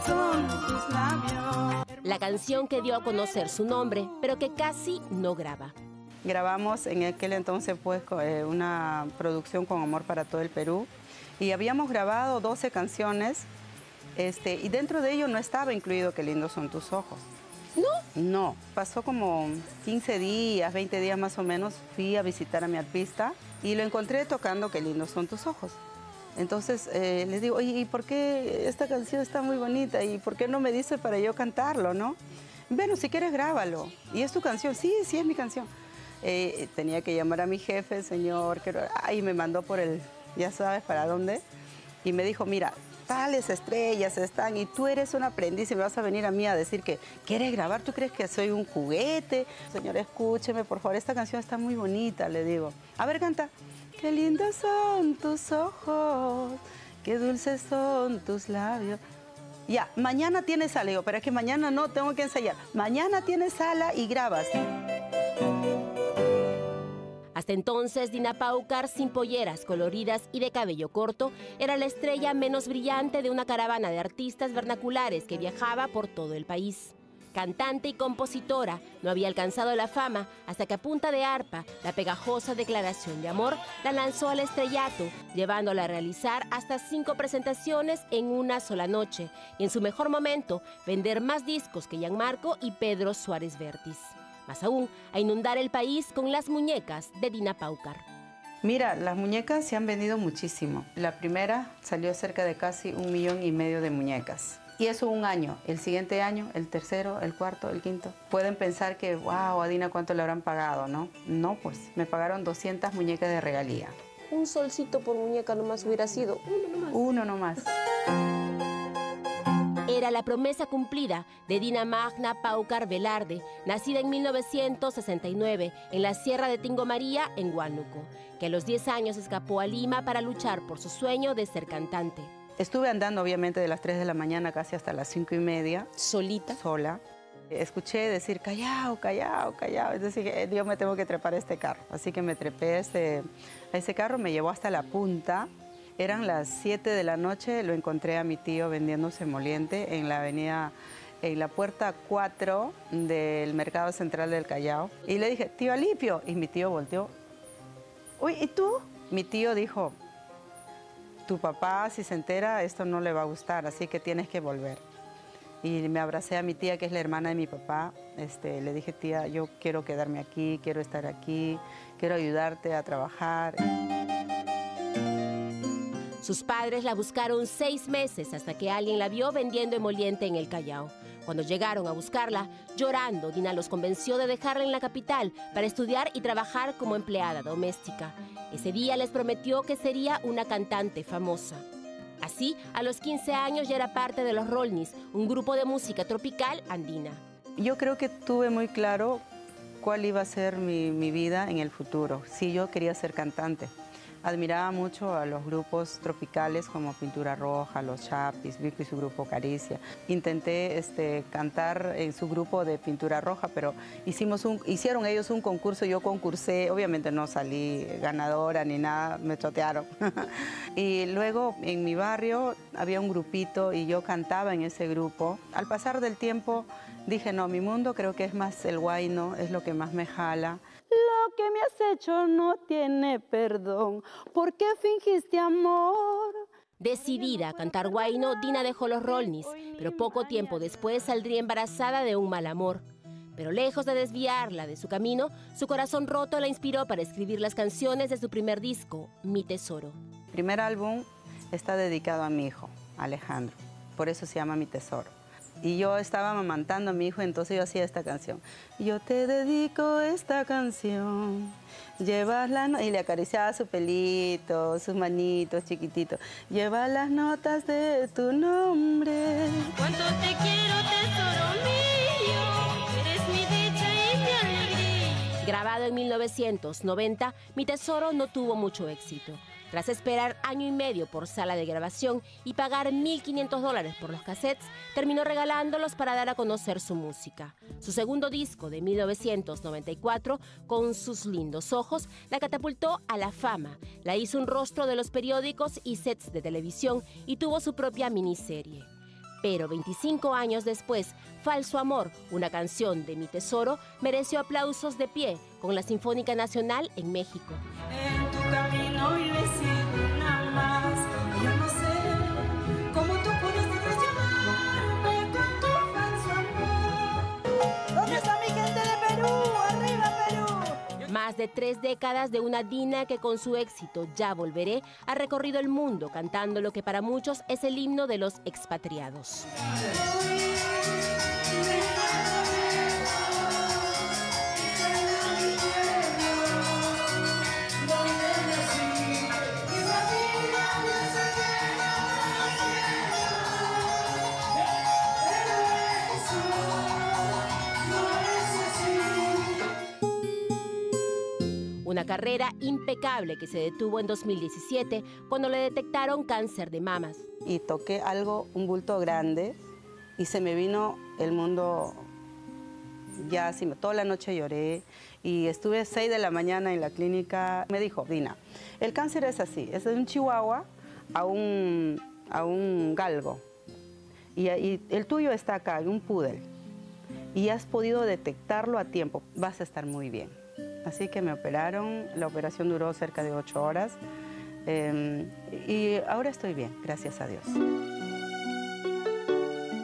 Son tus labios. La canción que dio a conocer su nombre, pero que casi no graba. Grabamos en aquel entonces pues eh, una producción con amor para todo el Perú y habíamos grabado 12 canciones este, y dentro de ello no estaba incluido Qué lindos son tus ojos. ¿No? No, pasó como 15 días, 20 días más o menos, fui a visitar a mi artista y lo encontré tocando Qué lindos son tus ojos. Entonces eh, le digo, oye, ¿y por qué esta canción está muy bonita? ¿Y por qué no me dice para yo cantarlo, no? Bueno, si quieres grábalo. ¿Y es tu canción? Sí, sí es mi canción. Eh, tenía que llamar a mi jefe, señor, que ay, me mandó por el, ya sabes para dónde, y me dijo, mira, tales estrellas están y tú eres un aprendiz y me vas a venir a mí a decir que quieres grabar, tú crees que soy un juguete. Señor, escúcheme, por favor, esta canción está muy bonita, le digo. A ver, canta. Qué lindos son tus ojos, qué dulces son tus labios. Ya, mañana tienes sala, digo, pero es que mañana no, tengo que ensayar. Mañana tienes sala y grabas. Hasta entonces, Dina Paucar, sin polleras coloridas y de cabello corto, era la estrella menos brillante de una caravana de artistas vernaculares que viajaba por todo el país. Cantante y compositora, no había alcanzado la fama hasta que a punta de arpa, la pegajosa declaración de amor la lanzó al estrellato, llevándola a realizar hasta cinco presentaciones en una sola noche y en su mejor momento vender más discos que Gianmarco y Pedro Suárez Vértiz. Más aún, a inundar el país con las muñecas de Dina Paucar. Mira, las muñecas se han vendido muchísimo. La primera salió cerca de casi un millón y medio de muñecas. Y eso un año. El siguiente año, el tercero, el cuarto, el quinto. Pueden pensar que, wow, a Dina cuánto le habrán pagado, ¿no? No, pues me pagaron 200 muñecas de regalía. Un solcito por muñeca nomás hubiera sido. Uno nomás. Uno nomás. era la promesa cumplida de Dina Magna Paucar Velarde, nacida en 1969 en la Sierra de Tingo María, en Huánuco, que a los 10 años escapó a Lima para luchar por su sueño de ser cantante. Estuve andando obviamente de las 3 de la mañana casi hasta las 5 y media. ¿Solita? Sola. Escuché decir, callao, callao, callao. Entonces dije, yo me tengo que trepar a este carro. Así que me trepé a ese, a ese carro, me llevó hasta la punta. Eran las 7 de la noche, lo encontré a mi tío vendiendo semoliente en la avenida, en la puerta 4 del Mercado Central del Callao. Y le dije, tío Alipio. Y mi tío volteó. Uy, ¿y tú? Mi tío dijo, tu papá si se entera esto no le va a gustar, así que tienes que volver. Y me abracé a mi tía, que es la hermana de mi papá. Este, le dije, tía, yo quiero quedarme aquí, quiero estar aquí, quiero ayudarte a trabajar. Sus padres la buscaron seis meses hasta que alguien la vio vendiendo emoliente en el Callao. Cuando llegaron a buscarla, llorando, Dina los convenció de dejarla en la capital para estudiar y trabajar como empleada doméstica. Ese día les prometió que sería una cantante famosa. Así, a los 15 años ya era parte de los Rolnis, un grupo de música tropical andina. Yo creo que tuve muy claro cuál iba a ser mi, vida en el futuro. Sí, yo quería ser cantante. Admiraba mucho a los grupos tropicales como Pintura Roja, Los Chapis, Vico y su grupo Caricia. Intenté este, cantar en su grupo de Pintura Roja, pero hicimos un, hicieron ellos un concurso, yo concursé, obviamente no salí ganadora ni nada, me chotearon. [LAUGHS] y luego en mi barrio había un grupito y yo cantaba en ese grupo. Al pasar del tiempo dije, no, mi mundo creo que es más el guayno, es lo que más me jala. Lo que me has hecho no tiene perdón. ¿Por qué fingiste amor? Decidida a cantar guayno, Dina dejó los Rolnis, pero poco tiempo después saldría embarazada de un mal amor. Pero lejos de desviarla de su camino, su corazón roto la inspiró para escribir las canciones de su primer disco, Mi Tesoro. El primer álbum está dedicado a mi hijo, Alejandro. Por eso se llama Mi Tesoro. Y yo estaba amamantando a mi hijo, entonces yo hacía esta canción. Yo te dedico esta canción. Llevas la no- y le acariciaba su pelito, sus manitos chiquititos. Lleva las notas de tu nombre. Cuánto te quiero, tesoro mío. Eres mi dicha y mi alegría. Grabado en 1990, Mi Tesoro no tuvo mucho éxito. Tras esperar año y medio por sala de grabación y pagar 1.500 dólares por los cassettes, terminó regalándolos para dar a conocer su música. Su segundo disco de 1994, Con sus lindos ojos, la catapultó a la fama, la hizo un rostro de los periódicos y sets de televisión y tuvo su propia miniserie. Pero 25 años después, Falso Amor, una canción de Mi Tesoro, mereció aplausos de pie con la Sinfónica Nacional en México. Camino iré sin nada más. Yo no sé cómo tú pudiste traicionarme con tu falso. ¿Dónde está mi gente de Perú? ¡Arriba Perú! Más de tres décadas de una Dina que con su éxito Ya Volveré ha recorrido el mundo cantando lo que para muchos es el himno de los expatriados. Una carrera impecable que se detuvo en 2017 cuando le detectaron cáncer de mamas. Y toqué algo, un bulto grande, y se me vino el mundo ya así, toda la noche lloré y estuve 6 de la mañana en la clínica. Me dijo, Dina, el cáncer es así, es de un chihuahua a un, a un galgo. Y, el tuyo está acá, un poodle. Y has podido detectarlo a tiempo, vas a estar muy bien. Así que me operaron, la operación duró cerca de 8 horas. eh, y ahora estoy bien, gracias a Dios.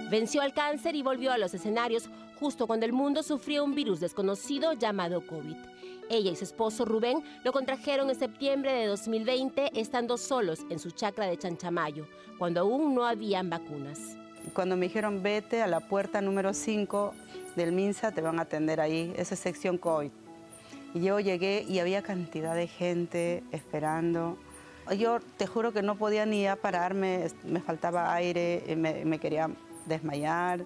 Venció al cáncer y volvió a los escenarios justo cuando el mundo sufrió un virus desconocido llamado COVID. Ella y su esposo Rubén lo contrajeron en septiembre de 2020 estando solos en su chacra de Chanchamayo, cuando aún no habían vacunas. Cuando me dijeron vete a la puerta número 5 del MINSA, te van a atender ahí, esa es sección COVID. Yo llegué y había cantidad de gente esperando. Yo te juro que no podía ni ya pararme, me faltaba aire, eh, me, me quería desmayar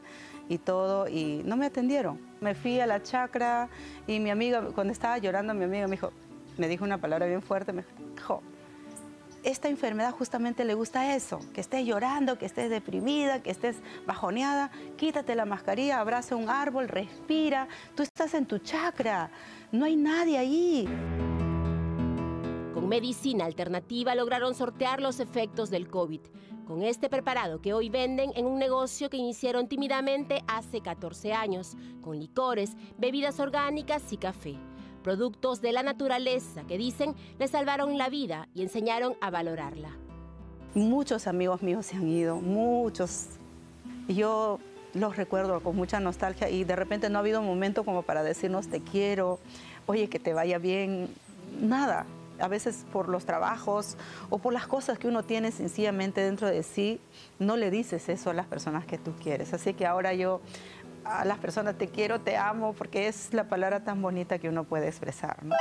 y todo, y no me atendieron. Me fui a la chacra y mi amiga, cuando estaba llorando, mi amiga me dijo, me dijo una palabra bien fuerte, me dijo, esta enfermedad justamente le gusta eso, que estés llorando, que estés deprimida, que estés bajoneada, quítate la mascarilla, abraza un árbol, respira, tú estás en tu chakra, no hay nadie ahí. Con medicina alternativa lograron sortear los efectos del COVID. Con este preparado que hoy venden en un negocio que iniciaron tímidamente hace 14 años, con licores, bebidas orgánicas y café. Productos de la naturaleza que dicen le salvaron la vida y enseñaron a valorarla. Muchos amigos míos se han ido, muchos. Yo los recuerdo con mucha nostalgia y de repente no ha habido un momento como para decirnos te quiero, oye, que te vaya bien, nada. A veces por los trabajos o por las cosas que uno tiene sencillamente dentro de sí, no le dices eso a las personas que tú quieres. Así que ahora yo a las personas te quiero, te amo, porque es la palabra tan bonita que uno puede expresar. ¿no?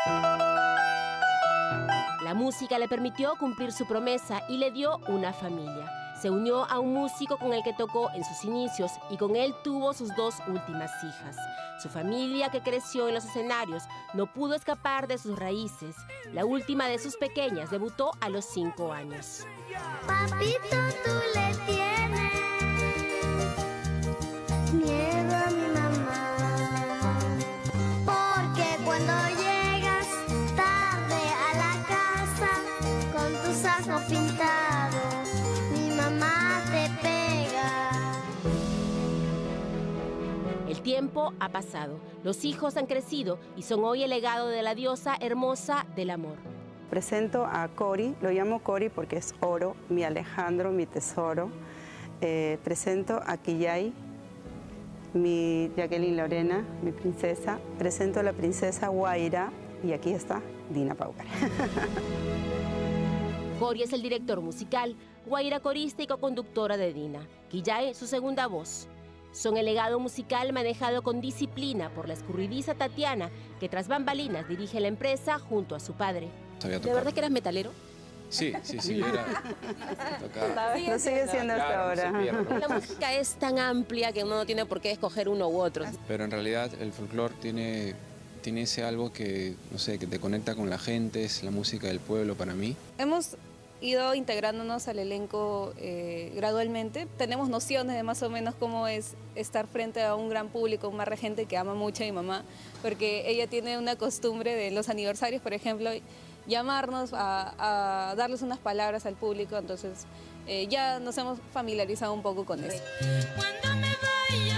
La música le permitió cumplir su promesa y le dio una familia. Se unió a un músico con el que tocó en sus inicios y con él tuvo sus dos últimas hijas. Su familia, que creció en los escenarios, no pudo escapar de sus raíces. La última de sus pequeñas debutó a los cinco años. Papito, tú le tienes miedo pintado, mi mamá te pega. El tiempo ha pasado, los hijos han crecido y son hoy el legado de la diosa hermosa del amor. Presento a Cori, lo llamo Cori porque es oro, mi Alejandro, mi tesoro. Eh, presento a Quillay, mi Jacqueline Lorena, mi princesa. Presento a la princesa Guaira y aquí está Dina Paucar. [LAUGHS] Cori es el director musical, Guaira corista y co-conductora de Dina. Quillay, su segunda voz. Son el legado musical manejado con disciplina por la escurridiza Tatiana, que tras bambalinas dirige la empresa junto a su padre. Sabía ¿De verdad que eras metalero? Sí, sí, sí, era. tocaba. [LAUGHS] Lo sigue siendo hasta Claro, ahora. no. La música es tan amplia que uno no tiene por qué escoger uno u otro. Pero en realidad el folclore tiene, tiene ese algo que, no sé, que te conecta con la gente, es la música del pueblo para mí. Hemos ido integrándonos al elenco eh, gradualmente. Tenemos nociones de más o menos cómo es estar frente a un gran público, un mar de gente que ama mucho a mi mamá, porque ella tiene una costumbre de los aniversarios, por ejemplo, llamarnos a, a darles unas palabras al público, entonces eh, ya nos hemos familiarizado un poco con eso. Cuando me vaya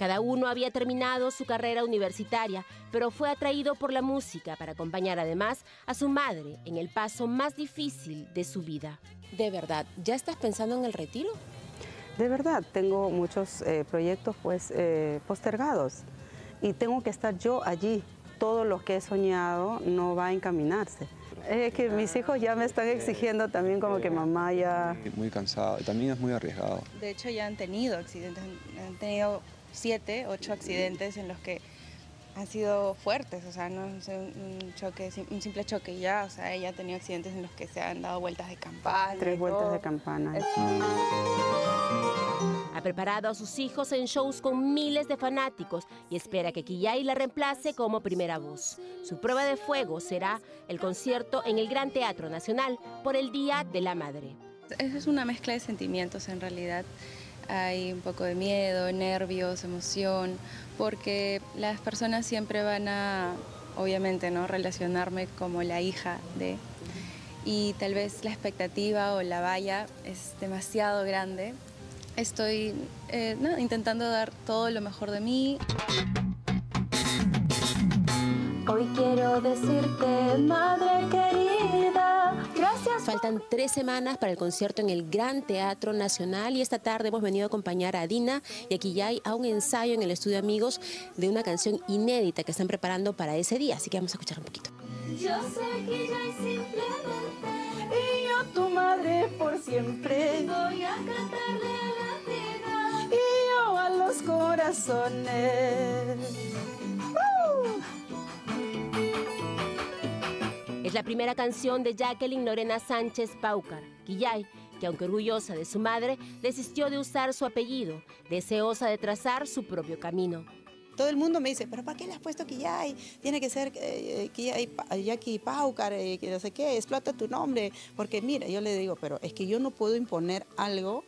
Cada uno había terminado su carrera universitaria, pero fue atraído por la música para acompañar además a su madre en el paso más difícil de su vida. De verdad, ¿ya estás pensando en el retiro? De verdad, tengo muchos eh, proyectos pues eh, postergados y tengo que estar yo allí. Todo lo que he soñado no va a encaminarse. Es que mis hijos ya me están exigiendo también como que mamá ya... Muy cansado también es muy arriesgado. De hecho ya han tenido accidentes, han tenido siete, ocho accidentes en los que han sido fuertes, o sea, no es un choque, un simple choque y ya, o sea, ella ha tenido accidentes en los que se han dado vueltas de campana. Tres vueltas todo. de campana. Ha preparado a sus hijos en shows con miles de fanáticos y espera que Quillay la reemplace como primera voz. Su prueba de fuego será el concierto en el Gran Teatro Nacional por el Día de la Madre. Esa es una mezcla de sentimientos en realidad. Hay un poco de miedo, nervios, emoción, porque las personas siempre van a, obviamente, ¿no? relacionarme como la hija de... Y tal vez la expectativa o la valla es demasiado grande. Estoy eh, no, intentando dar todo lo mejor de mí. Hoy quiero decirte, madre querida, gracias. Faltan tres semanas para el concierto en el Gran Teatro Nacional y esta tarde hemos venido a acompañar a Dina y a Quillay a un ensayo en el estudio Amigos de una canción inédita que están preparando para ese día, así que vamos a escuchar un poquito. Yo sé que ya es simplemente y yo tu madre por siempre. Voy a cantarle a la vida y yo a los corazones. Es la primera canción de Jacqueline Lorena Sánchez Paucar, Quillay, que aunque orgullosa de su madre, desistió de usar su apellido, deseosa de trazar su propio camino. Todo el mundo me dice, pero ¿para qué le has puesto Quillay? Tiene que ser eh, Quillay, Jackie Paucar, eh, que no sé qué, explota tu nombre. Porque mira, yo le digo, pero es que yo no puedo imponer algo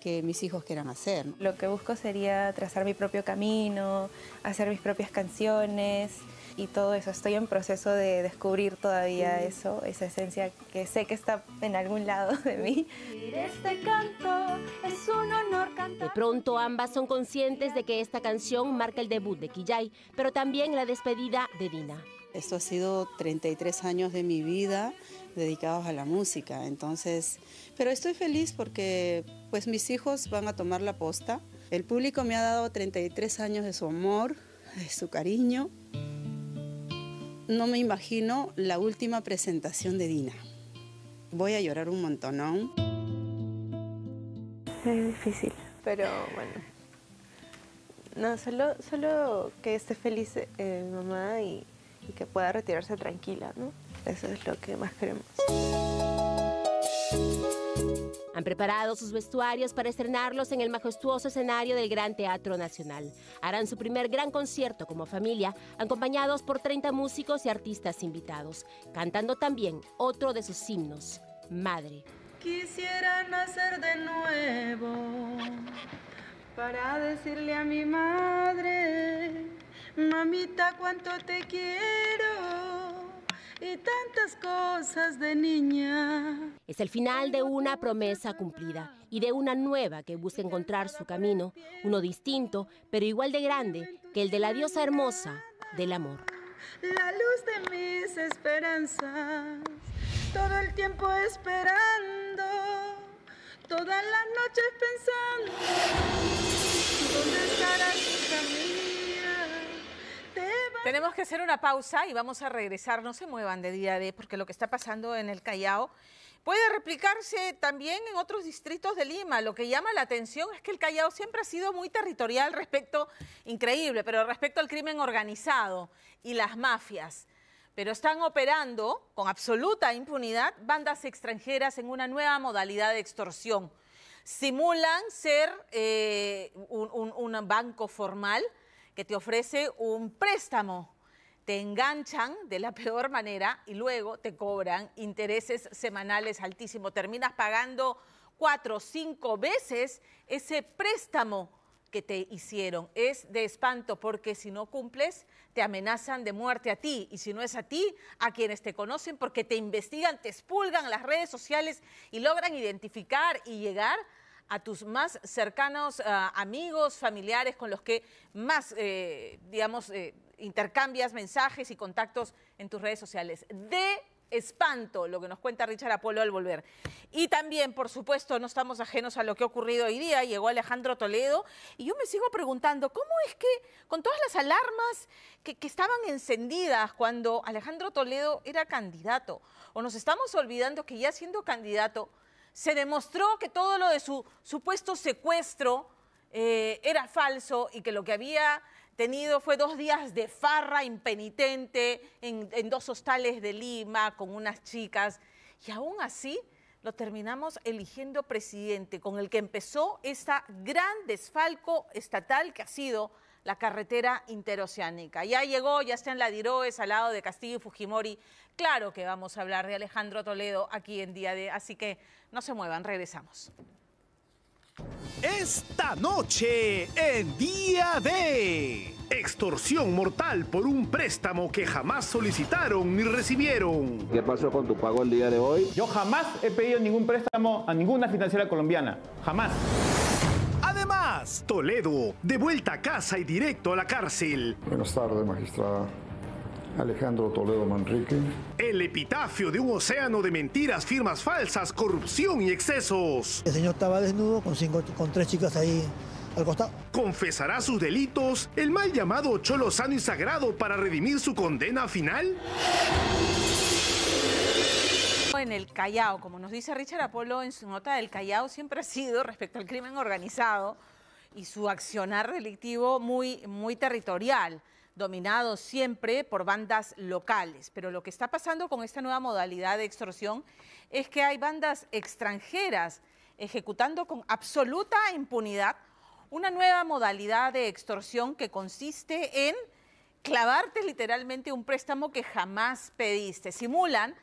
que mis hijos quieran hacer. Lo que busco sería trazar mi propio camino, hacer mis propias canciones y todo eso. Estoy en proceso de descubrir todavía eso, esa esencia que sé que está en algún lado de mí. Este canto es un honor De pronto ambas son conscientes de que esta canción marca el debut de Quillay, pero también la despedida de Dina. Esto ha sido 33 años de mi vida dedicados a la música, entonces, pero estoy feliz porque pues mis hijos van a tomar la posta. El público me ha dado 33 años de su amor, de su cariño. No me imagino la última presentación de Dina. Voy a llorar un montonón. Es difícil, pero bueno. No, solo, solo que esté feliz eh, mamá y, y que pueda retirarse tranquila, ¿no? Eso es lo que más queremos. Han preparado sus vestuarios para estrenarlos en el majestuoso escenario del Gran Teatro Nacional. Harán su primer gran concierto como familia, acompañados por 30 músicos y artistas invitados, cantando también otro de sus himnos, Madre. Quisiera nacer de nuevo para decirle a mi madre, mamita, cuánto te quiero y tantas cosas de niña. Es el final de una promesa cumplida y de una nueva que busca encontrar su camino, uno distinto, pero igual de grande que el de la diosa hermosa del amor. La luz de mis esperanzas, todo el tiempo esperando, todas las noches pensando, ¿dónde estará su camino? Tenemos que hacer una pausa y vamos a regresar. No se muevan de día de, porque lo que está pasando en el Callao puede replicarse también en otros distritos de Lima. Lo que llama la atención es que el Callao siempre ha sido muy territorial respecto, increíble, pero respecto al crimen organizado y las mafias. Pero están operando con absoluta impunidad bandas extranjeras en una nueva modalidad de extorsión. Simulan ser eh, un banco formal que te ofrece un préstamo. Te enganchan de la [LAUGHS] peor manera y luego te cobran intereses semanales altísimos. Terminas pagando cuatro o cinco veces ese préstamo que te hicieron. Es de espanto porque si no cumples, te amenazan de muerte a ti. Y si no es a ti, a quienes te conocen porque te investigan, te expulgan las redes sociales y logran identificar y llegar a tus más cercanos ah, amigos, familiares con los que más, eh, digamos, eh, intercambias mensajes y contactos en tus redes sociales. De espanto, lo que nos cuenta Richard Apolo al volver. Y también, por supuesto, no estamos ajenos a lo que ha ocurrido hoy día. Llegó Alejandro Toledo y yo me sigo preguntando, ¿cómo es que con todas las alarmas que estaban encendidas cuando Alejandro Toledo era candidato, o nos estamos olvidando que ya siendo candidato, se demostró que todo lo de su supuesto secuestro eh, era falso y que lo que había tenido fue dos días de farra impenitente en, en dos hostales de Lima con unas chicas. Y aún así lo terminamos eligiendo presidente, con el que empezó esta gran desfalco estatal que ha sido la carretera interoceánica. Ya llegó, ya está en la Diroes, al lado de Castillo y Fujimori. Claro que vamos a hablar de Alejandro Toledo aquí en Día de... Así que no se muevan, regresamos. Esta noche en Día de extorsión mortal por un préstamo que jamás solicitaron ni recibieron. ¿Qué pasó con tu pago el día de hoy? Yo jamás he pedido ningún préstamo a ninguna financiera colombiana. Jamás. Toledo, de vuelta a casa y directo a la cárcel. Buenas tardes, magistrada. Alejandro Toledo Manrique. El epitafio de un océano de mentiras, firmas falsas, corrupción y excesos. El señor estaba desnudo con, cinco, con tres chicas ahí al costado. ¿Confesará sus delitos el mal llamado Cholo Sano y Sagrado para redimir su condena final? En el Callao, como nos dice Richard Apolo en su nota, el Callao siempre ha sido, respecto al crimen organizado y su accionar delictivo, muy, muy territorial. dominado siempre por bandas locales. Pero lo que está pasando con esta nueva modalidad de extorsión es que hay bandas extranjeras ejecutando con absoluta impunidad una nueva modalidad de extorsión que consiste en clavarte literalmente un préstamo que jamás pediste. Simulan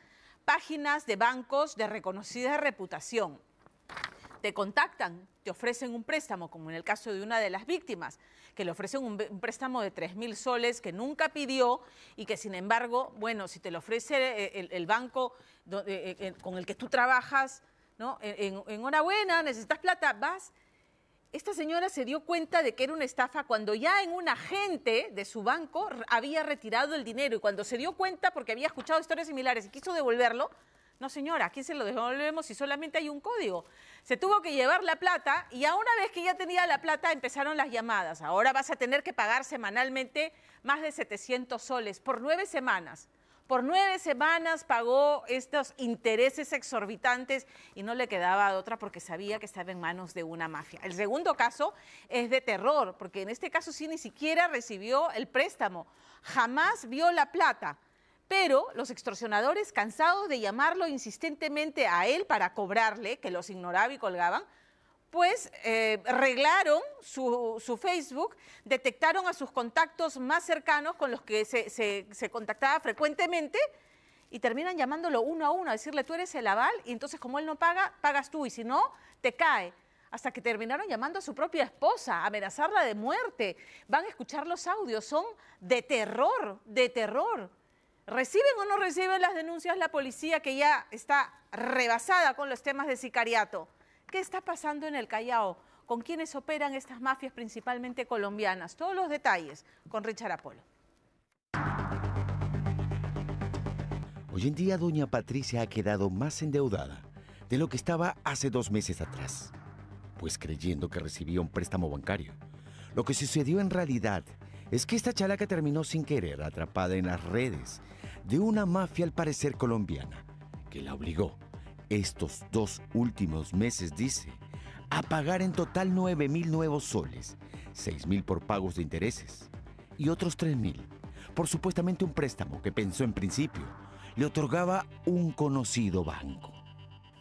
páginas de bancos de reconocida reputación. Te contactan, te ofrecen un préstamo, como en el caso de una de las víctimas, que le ofrecen un, préstamo de 3 mil soles que nunca pidió y que sin embargo, bueno, si te lo ofrece eh, el, banco eh, eh, con el que tú trabajas, ¿no? En, en- enhorabuena, necesitas plata, vas esta señora se dio cuenta de que era una estafa cuando ya en un agente de su banco había retirado el dinero y cuando se dio cuenta porque había escuchado historias similares y quiso devolverlo, no señora, ¿a quién se lo devolvemos si solamente hay un código? Se tuvo que llevar la plata y a una vez que ya tenía la plata empezaron las llamadas. Ahora vas a tener que pagar semanalmente más de 700 soles por nueve semanas. Por nueve semanas pagó estos intereses exorbitantes y no le quedaba otra porque sabía que estaba en manos de una mafia. El segundo caso es de terror, porque en este caso sí ni siquiera recibió el préstamo, jamás vio la plata. Pero los extorsionadores, cansados de llamarlo insistentemente a él para cobrarle, que los ignoraba y colgaban, pues eh, su, Facebook, detectaron a sus contactos más cercanos con los que se, se- contactaba frecuentemente y terminan llamándolo uno a uno, a decirle tú eres el aval y entonces como él no paga, pagas tú y si no, te cae. Hasta que terminaron llamando a su propia esposa, amenazarla de muerte. Van a escuchar los audios, son de terror, de terror. ¿Reciben o no reciben las denuncias la policía que ya está rebasada con los temas de sicariato? ¿Qué está pasando en el Callao? ¿Con quiénes operan estas mafias principalmente colombianas? Todos los detalles con Richard Apolo. Hoy en día doña Patricia ha quedado más endeudada de lo que estaba hace dos meses atrás, pues creyendo que recibía un préstamo bancario. Lo que sucedió en realidad es que esta chalaca terminó sin querer atrapada en las redes de una mafia al parecer colombiana, que la obligó estos dos últimos meses, dice, a pagar en total 9 mil nuevos soles, 6 mil por pagos de intereses y otros 3 mil por supuestamente un préstamo que pensó en principio le otorgaba un conocido banco.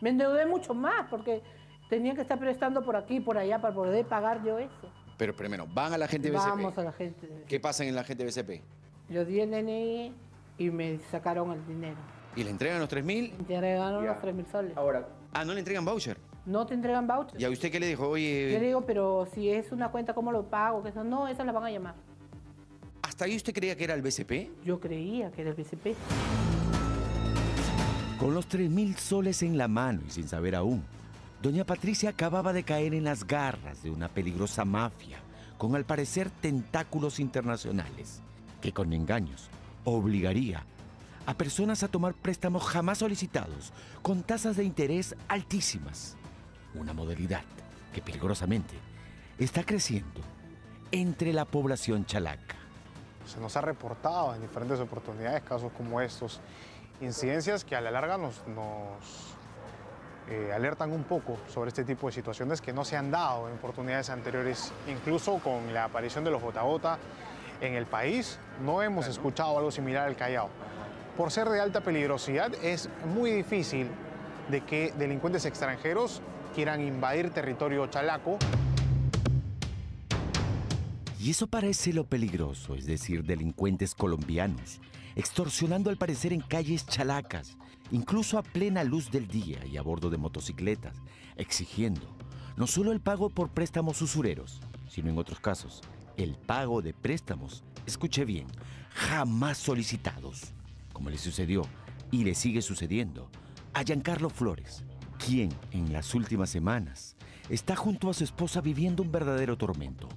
Me endeudé mucho más porque tenía que estar prestando por aquí y por allá para poder pagar yo eso. Pero primero, van a la gente BCP. Vamos a la gente. ¿Qué pasa en la gente BCP? Yo di el DNI y me sacaron el dinero. ¿Y le entregan los 3.000? Te regalaron Ya. los 3 mil soles. Ahora. Ah, no le entregan voucher. No te entregan voucher. ¿Y a usted qué le dijo? Oye, Yo le digo, pero si es una cuenta, ¿cómo lo pago? Que eso no, esas las van a llamar. ¿hasta ahí usted creía que era el BCP? Yo creía que era el BCP. Con los 3 mil soles en la mano y sin saber aún, doña Patricia acababa de caer en las garras de una peligrosa mafia con al parecer tentáculos internacionales que con engaños obligaría a personas a tomar préstamos jamás solicitados con tasas de interés altísimas. Una modalidad que peligrosamente está creciendo entre la población chalaca. Se nos ha reportado en diferentes oportunidades casos como estos, incidencias que a la larga nos, nos, eh, alertan un poco sobre este tipo de situaciones que no se han dado en oportunidades anteriores, incluso con la aparición de los gota a gota en el país, no hemos escuchado algo similar al Callao. Por ser de alta peligrosidad es muy difícil de que delincuentes extranjeros quieran invadir territorio chalaco Y eso parece lo peligroso, es decir, delincuentes colombianos, extorsionando al parecer en calles chalacas, incluso a plena luz del día y a bordo de motocicletas, exigiendo no solo el pago por préstamos usureros, sino en otros casos, el pago de préstamos, escuche bien, jamás solicitados, como le sucedió y le sigue sucediendo a Giancarlo Flores, quien en las últimas semanas está junto a su esposa viviendo un verdadero tormento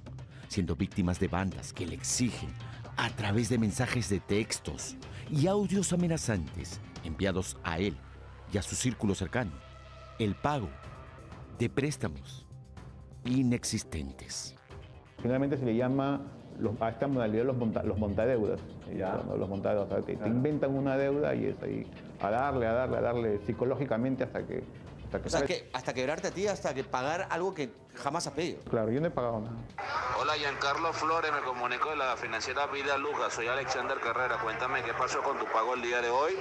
siendo víctimas de bandas que le exigen a través de mensajes de textos y audios amenazantes enviados a él y a su círculo cercano el pago de préstamos inexistentes. Finalmente se le llama los- a esta modalidad los, monta, los montadeudas. Los montadeudas. O sea, te, te inventan una deuda y es ahí a darle, a darle, a darle psicológicamente hasta que... Hasta que O sea, sale. que hasta quebrarte a ti, hasta que pagar algo que jamás has pedido. Claro, yo no he pagado nada. Hola, Giancarlo Flores, me comunico de la financiera Vida Luja. Soy Alexander Carrera. Cuéntame qué pasó con tu pago el día de hoy.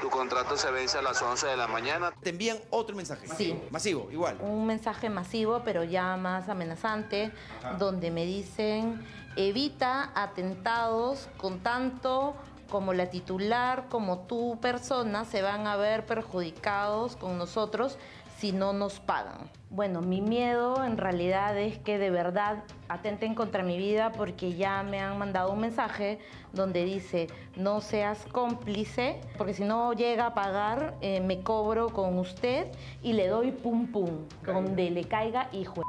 Tu contrato se vence a las 11 de la mañana. Te envían otro mensaje. Sí. Masivo, igual. Un mensaje masivo, pero ya más amenazante, Ajá. donde me dicen evita atentados con tanto como la titular, como tu persona, se van a ver perjudicados con nosotros si no nos pagan. Bueno, mi miedo en realidad es que de verdad atenten contra mi vida porque ya me han mandado un mensaje donde dice no seas cómplice porque si no llega a pagar eh, me cobro con usted y le doy pum pum, donde le caiga hijo.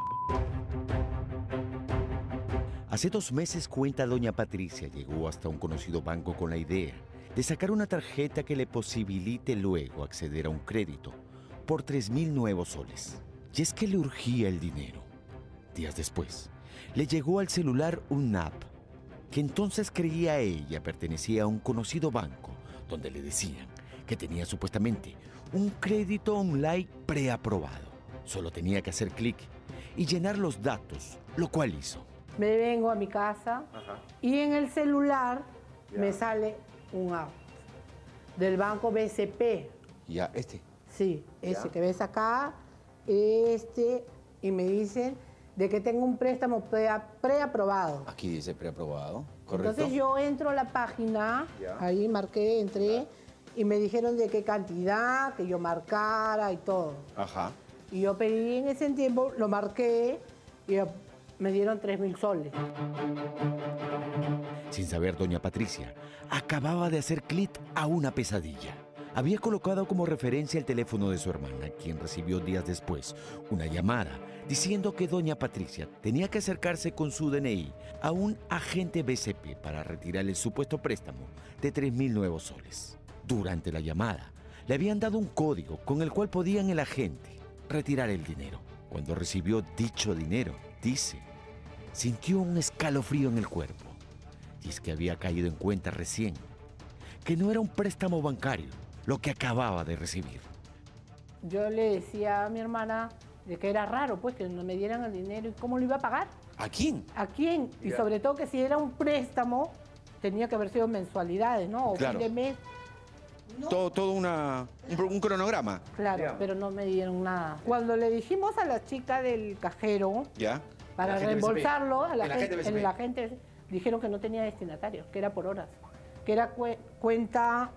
Hace dos meses, cuenta doña Patricia, llegó hasta un conocido banco con la idea de sacar una tarjeta que le posibilite luego acceder a un crédito por 3 mil nuevos soles. Y es que le urgía el dinero. Días después, le llegó al celular un app que entonces creía ella pertenecía a un conocido banco, donde le decían que tenía supuestamente un crédito online preaprobado. Solo tenía que hacer clic y llenar los datos, lo cual hizo. Me vengo a mi casa y en el celular me sale un app del banco BCP. Ya, este. Sí, ese Ya. que ves acá, este, y me dicen de que tengo un préstamo prea- preaprobado. Aquí dice preaprobado. Correcto. Entonces yo entro a la página, Ya. ahí marqué, entré, y me dijeron de qué cantidad, que yo marcara y todo. Ajá. Y yo pedí en ese tiempo, lo marqué y me dieron 3 mil soles. Sin saber, doña Patricia acababa de hacer clic a una pesadilla. Había colocado como referencia el teléfono de su hermana, quien recibió días después una llamada diciendo que doña Patricia tenía que acercarse con su DNI a un agente BCP para retirar el supuesto préstamo de 3 mil nuevos soles. Durante la llamada, le habían dado un código con el cual podían el agente retirar el dinero. Cuando recibió dicho dinero, dice, sintió un escalofrío en el cuerpo. Y es que había caído en cuenta recién que no era un préstamo bancario lo que acababa de recibir. Yo le decía a mi hermana de que era raro, pues, que no me dieran el dinero y cómo lo iba a pagar. ¿A quién? ¿A quién? Y Ya. sobre todo que si era un préstamo, tenía que haber sido mensualidades, ¿no? O Claro. fin de mes. Todo, todo una, un, cronograma. Claro, pero no me dieron nada. Cuando le dijimos a la chica del cajero ¿Ya? para La gente reembolsarlo, a la gente, el agente dijeron que no tenía destinatario, que era por horas, que era cue- cuenta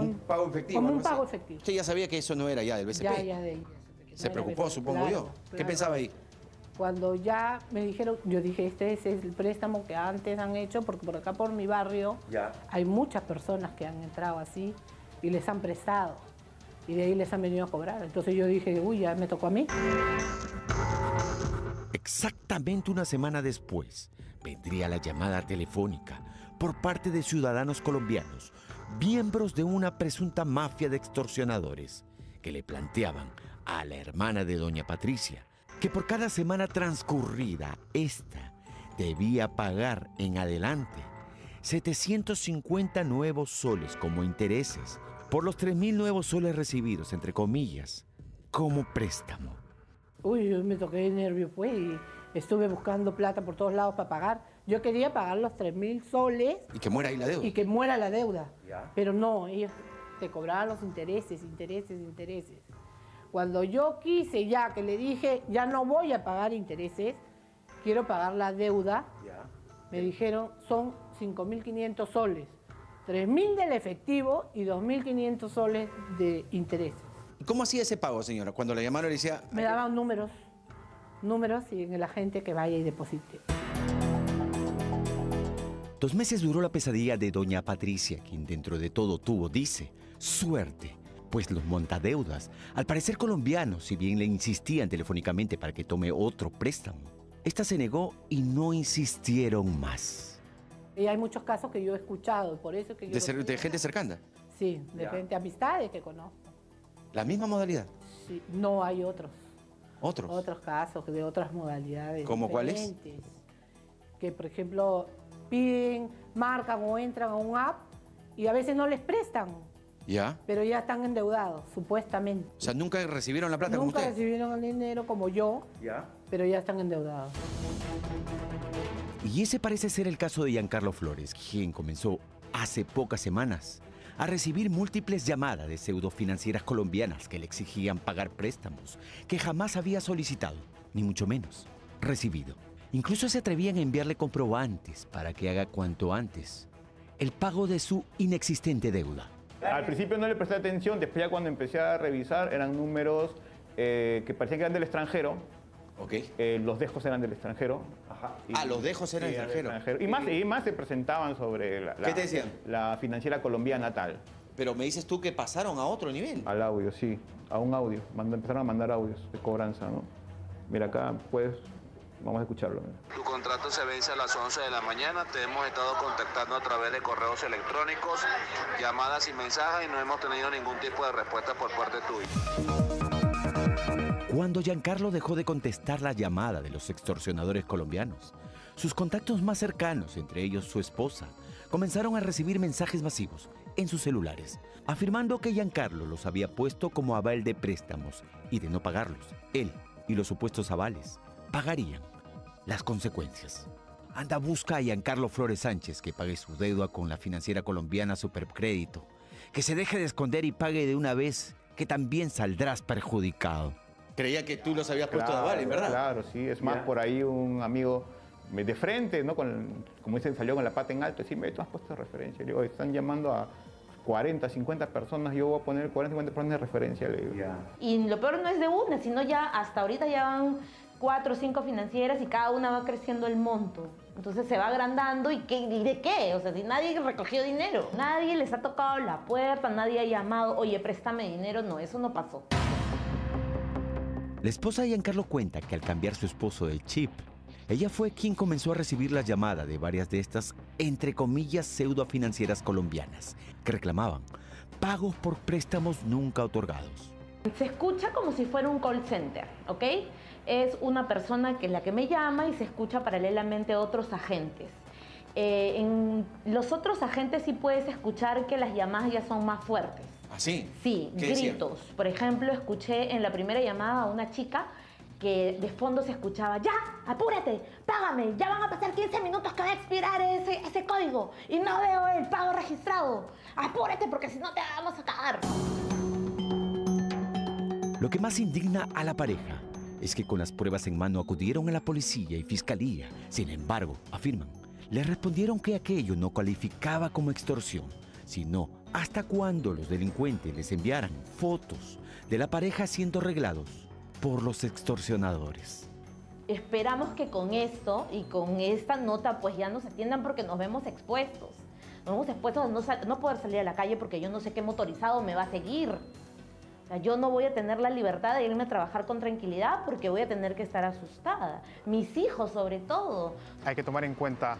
Un pago efectivo. como un así. pago efectivo. Usted ya sabía que eso no era ya del BCP. Ya, ya de ahí. Se preocupó, BCP, supongo claro, yo. ¿Qué pensaba ahí? Cuando ya me dijeron, yo dije, este es el préstamo que antes han hecho, porque por acá por mi barrio Ya. hay muchas personas que han entrado así y les han prestado. Y de ahí les han venido a cobrar. Entonces yo dije, uy, ya me tocó a mí. Exactamente una semana después, vendría la llamada telefónica por parte de ciudadanos colombianos, miembros de una presunta mafia de extorsionadores, que le planteaban a la hermana de doña Patricia que por cada semana transcurrida, ésta debía pagar en adelante 750 nuevos soles como intereses por los 3.000 nuevos soles recibidos, entre comillas, como préstamo. Uy, yo me toqué de nervio, pues, y estuve buscando plata por todos lados para pagar. Yo quería pagar los 3 mil soles Y que muera ahí la deuda. y que muera la deuda. Ya. Pero no, ellos te cobraban los intereses, intereses, intereses. Cuando yo quise ya, que le dije, ya no voy a pagar intereses, quiero pagar la deuda, me dijeron, son 5.500 soles, 3.000 del efectivo y 2.500 soles de intereses. ¿Y ¿Cómo hacía ese pago, señora? Cuando la llamaron le decía... Me daban números, números y en el agente que vaya y deposite. Dos meses duró la pesadilla de doña Patricia, quien dentro de todo tuvo, dice, suerte, pues los montadeudas, al parecer colombianos, si bien le insistían telefónicamente para que tome otro préstamo, esta se negó y no insistieron más. Y hay muchos casos que yo he escuchado, por eso que yo... De, gente cercana. Sí, de Ya. gente, amistades que conozco. La misma modalidad. Sí, no hay otros. Otros. Otros casos de otras modalidades. ¿Cómo cuáles? Que, por ejemplo, piden, marcan o entran a un app y a veces no les prestan. ¿Ya? pero ya están endeudados, supuestamente. O sea, nunca recibieron la plata Nunca como usted. recibieron el dinero como yo, ¿Ya? pero ya están endeudados. Y ese parece ser el caso de Giancarlo Flores, quien comenzó hace pocas semanas a recibir múltiples llamadas de pseudofinancieras colombianas que le exigían pagar préstamos que jamás había solicitado, ni mucho menos recibido. Incluso se atrevían a enviarle comprobantes para que haga cuanto antes el pago de su inexistente deuda. Al principio no le presté atención, después ya cuando empecé a revisar eran números eh, que parecían que eran del extranjero. Eh, los dejos eran del extranjero. Ah, los dejos eran del extranjero. Y más, y más se presentaban sobre la, la- ¿Qué te decían? la financiera colombiana tal. Pero me dices tú que pasaron a otro nivel. Al audio, sí, a un audio. Empezaron a mandar audios de cobranza, ¿no? Mira acá, pues, vamos a escucharlo. Tu contrato se vence a las 11 de la mañana. Te hemos estado contactando a través de correos electrónicos, llamadas y mensajes y no hemos tenido ningún tipo de respuesta por parte tuya. Cuando Giancarlo dejó de contestar la llamada de los extorsionadores colombianos, sus contactos más cercanos, entre ellos su esposa, comenzaron a recibir mensajes masivos en sus celulares, afirmando que Giancarlo los había puesto como aval de préstamos y de no pagarlos, él y los supuestos avales pagarían las consecuencias. Anda, busca a Giancarlo Flores Sánchez que pague su deuda con la financiera colombiana Supercrédito, que se deje de esconder y pague de una vez, que también saldrás perjudicado. Creía que tú los habías puesto de Claro, avales, ¿verdad? Claro, sí. Es más, Ya. por ahí un amigo me- de frente, ¿no? Con, como dicen, salió con la pata en alto. Y sí, me tú has puesto de referencia. Le digo, están llamando a 40, 50 personas. Yo voy a poner 40, 50 personas de referencia. Le digo. Y lo peor no es de una, sino ya hasta ahorita ya van cuatro o cinco financieras y cada una va creciendo el monto. Entonces se va agrandando y, ¿qué, y de qué? O sea, si nadie recogió dinero, nadie les ha tocado la puerta, nadie ha llamado, oye, préstame dinero. No, eso no pasó. La esposa de Giancarlo cuenta que al cambiar su esposo de chip, ella fue quien comenzó a recibir la llamada de varias de estas, entre comillas, pseudofinancieras colombianas, que reclamaban pagos por préstamos nunca otorgados. Se escucha como si fuera un call center, ¿ok? Es una persona que es la que me llama y se escucha paralelamente a otros agentes. Eh, en los otros agentes sí puedes escuchar que las llamadas ya son más fuertes. ¿Así? Sí, ¿Qué decían? gritos. Por ejemplo, escuché en la primera llamada a una chica que de fondo se escuchaba, ya, apúrate, págame, ya van a pasar 15 minutos que va a expirar ese, ese código y no veo el pago registrado. Apúrate porque si no te vamos a cagar. Lo que más indigna a la pareja es que con las pruebas en mano acudieron a la policía y fiscalía. Sin embargo, afirman, le respondieron que aquello no calificaba como extorsión, sino hasta cuando los delincuentes les enviaran fotos de la pareja siendo arreglados por los extorsionadores. Esperamos que con esto y con esta nota pues ya nos atiendan porque nos vemos expuestos. Nos vemos expuestos a no poder salir a la calle porque yo no sé qué motorizado me va a seguir. O sea, yo no voy a tener la libertad de irme a trabajar con tranquilidad porque voy a tener que estar asustada. Mis hijos sobre todo. Hay que tomar en cuenta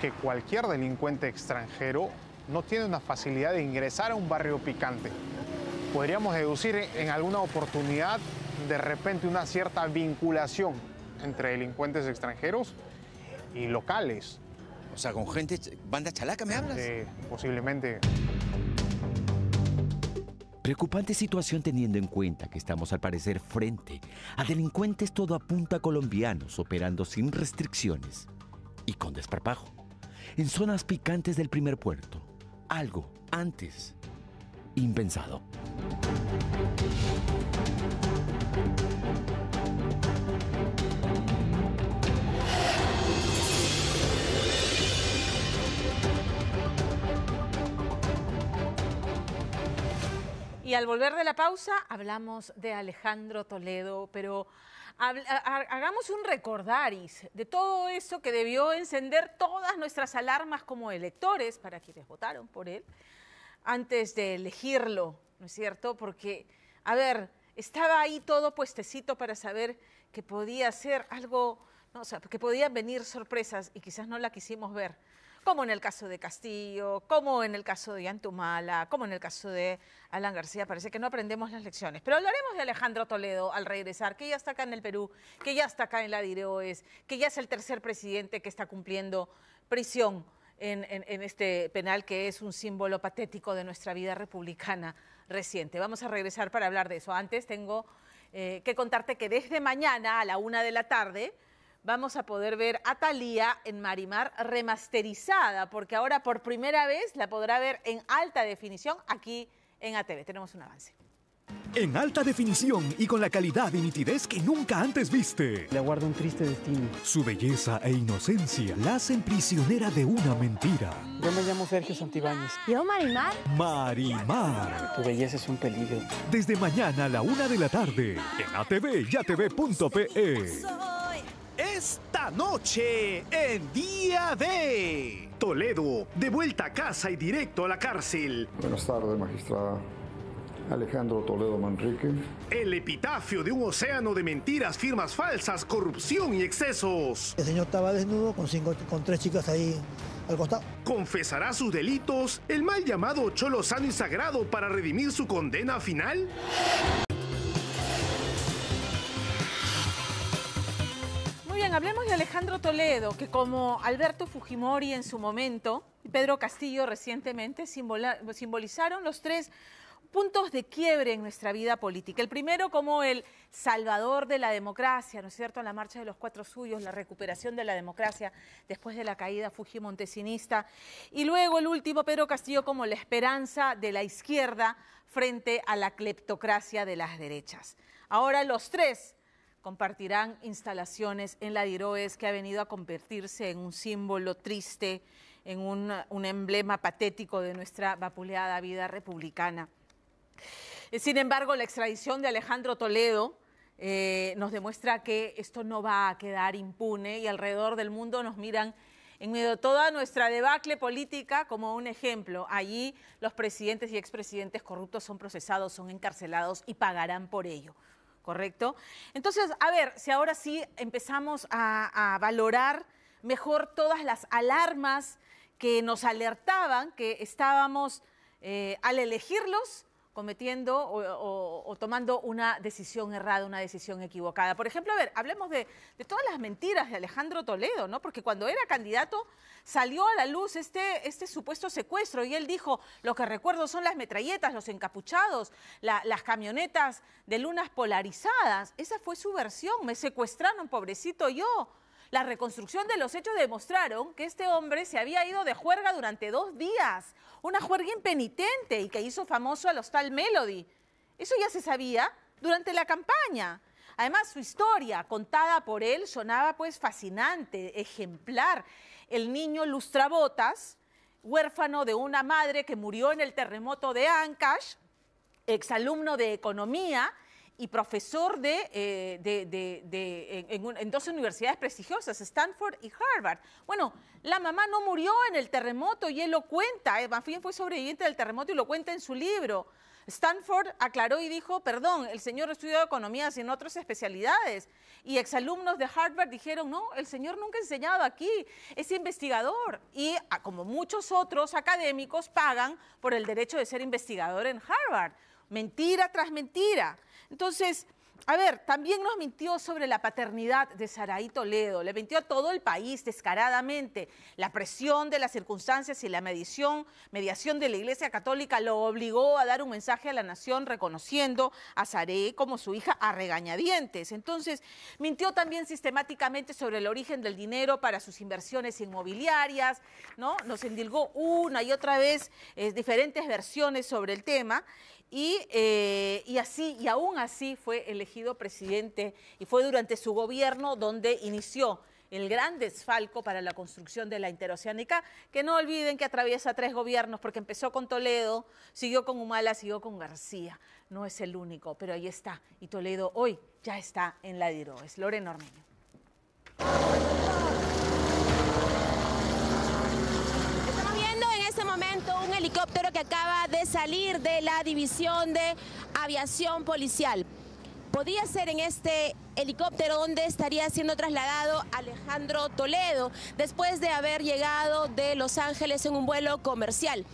que cualquier delincuente extranjero no tiene una facilidad de ingresar a un barrio picante. Podríamos deducir en alguna oportunidad de repente una cierta vinculación entre delincuentes extranjeros y locales. O sea, con gente, banda chalaca, ¿me hablas? Sí, posiblemente. Preocupante situación teniendo en cuenta que estamos al parecer frente a delincuentes todo a punta colombianos operando sin restricciones y con desparpajo en zonas picantes del primer puerto. Algo antes impensado. Y al volver de la pausa hablamos de Alejandro Toledo, pero hagamos un recordaris de todo eso que debió encender todas nuestras alarmas como electores para quienes votaron por él antes de elegirlo, ¿no es cierto? Porque, a ver, estaba ahí todo puestecito para saber que podía ser algo, no, o sea, que podían venir sorpresas y quizás no la quisimos ver como en el caso de Castillo, como en el caso de Antumala, como en el caso de Alan García, parece que no aprendemos las lecciones. Pero hablaremos de Alejandro Toledo al regresar, que ya está acá en el Perú, que ya está acá en la Direoes, que ya es el tercer presidente que está cumpliendo prisión en, este penal que es un símbolo patético de nuestra vida republicana reciente. Vamos a regresar para hablar de eso. Antes tengo eh, que contarte que desde mañana a la una de la tarde vamos a poder ver a Thalía en Marimar remasterizada, porque ahora por primera vez la podrá ver en alta definición aquí en ATV. Tenemos un avance. En alta definición y con la calidad y nitidez que nunca antes viste. Le aguarda un triste destino. Su belleza e inocencia la hacen prisionera de una mentira. Yo me llamo Sergio Santibáñez. ¿Yo, Marimar? Marimar. Tu belleza es un peligro. Desde mañana a la una de la tarde en ATV y ATV.pe. Esta noche en Día de Toledo, de vuelta a casa y directo a la cárcel. Buenas tardes, magistrada. Alejandro Toledo Manrique. El epitafio de un océano de mentiras, firmas falsas, corrupción y excesos. El señor estaba desnudo con, cinco, con tres chicas ahí al costado. ¿Confesará sus delitos el mal llamado Cholo Sano y Sagrado para redimir su condena final? Hablemos de Alejandro Toledo, que como Alberto Fujimori en su momento Pedro Castillo recientemente simbolizaron los tres puntos de quiebre en nuestra vida política. El primero como el salvador de la democracia, ¿no es cierto?, la marcha de los cuatro suyos, la recuperación de la democracia después de la caída fujimontesinista. Y luego el último, Pedro Castillo, como la esperanza de la izquierda frente a la cleptocracia de las derechas. Ahora los tres compartirán instalaciones en la Diroes, que ha venido a convertirse en un símbolo triste, en un, emblema patético de nuestra vapuleada vida republicana. Eh, Sin embargo, la extradición de Alejandro Toledo eh, nos demuestra que esto no va a quedar impune y alrededor del mundo nos miran en medio de toda nuestra debacle política como un ejemplo. Allí los presidentes y expresidentes corruptos son procesados, son encarcelados y pagarán por ello. ¿Correcto? Entonces, a ver, si ahora sí empezamos a, valorar mejor todas las alarmas que nos alertaban que estábamos eh, al elegirlos cometiendo o, tomando una decisión errada, una decisión equivocada. Por ejemplo, a ver, hablemos de, todas las mentiras de Alejandro Toledo, ¿no? Porque cuando era candidato salió a la luz este, este supuesto secuestro y él dijo, lo que recuerdo son las metralletas, los encapuchados, la- las camionetas de lunas polarizadas. Esa fue su versión, me secuestraron, pobrecito yo. La reconstrucción de los hechos demostraron que este hombre se había ido de juerga durante dos días, una juerga impenitente y que hizo famoso al Hostal Melody. Eso ya se sabía durante la campaña. Además, su historia contada por él sonaba pues fascinante, ejemplar. El niño lustrabotas, huérfano de una madre que murió en el terremoto de Ancash, exalumno de economía y profesor de, eh, de- de- de- en, en en dos universidades prestigiosas, Stanford y Harvard. Bueno, la mamá no murió en el terremoto y él lo cuenta, eh, bien fue sobreviviente del terremoto y lo cuenta en su libro. Stanford aclaró y dijo, perdón, el señor estudió economía sin otras especialidades. Y exalumnos de Harvard dijeron, no, el señor nunca ha enseñado aquí, es investigador. Y ah, como muchos otros académicos pagan por el derecho de ser investigador en Harvard. Mentira tras mentira. Entonces, a ver, también nos mintió sobre la paternidad de Saraí Toledo, le mintió a todo el país descaradamente. La presión de las circunstancias y la medición, mediación de la Iglesia Católica lo obligó a dar un mensaje a la nación reconociendo a Saraí como su hija a regañadientes. Entonces, mintió también sistemáticamente sobre el origen del dinero para sus inversiones inmobiliarias, ¿no? Nos endilgó una y otra vez eh, diferentes versiones sobre el tema. Y, eh, y así, y aún así fue elegido presidente y fue durante su gobierno donde inició el gran desfalco para la construcción de la interoceánica, que no olviden que atraviesa tres gobiernos, porque empezó con Toledo, siguió con Humala, siguió con García. No es el único, pero ahí está. Y Toledo hoy ya está en la DIROES. Lorena Ormeño. Estamos viendo en este un helicóptero que acaba de salir de la división de aviación policial. Podría ser en este helicóptero donde estaría siendo trasladado Alejandro Toledo después de haber llegado de Los Ángeles en un vuelo comercial.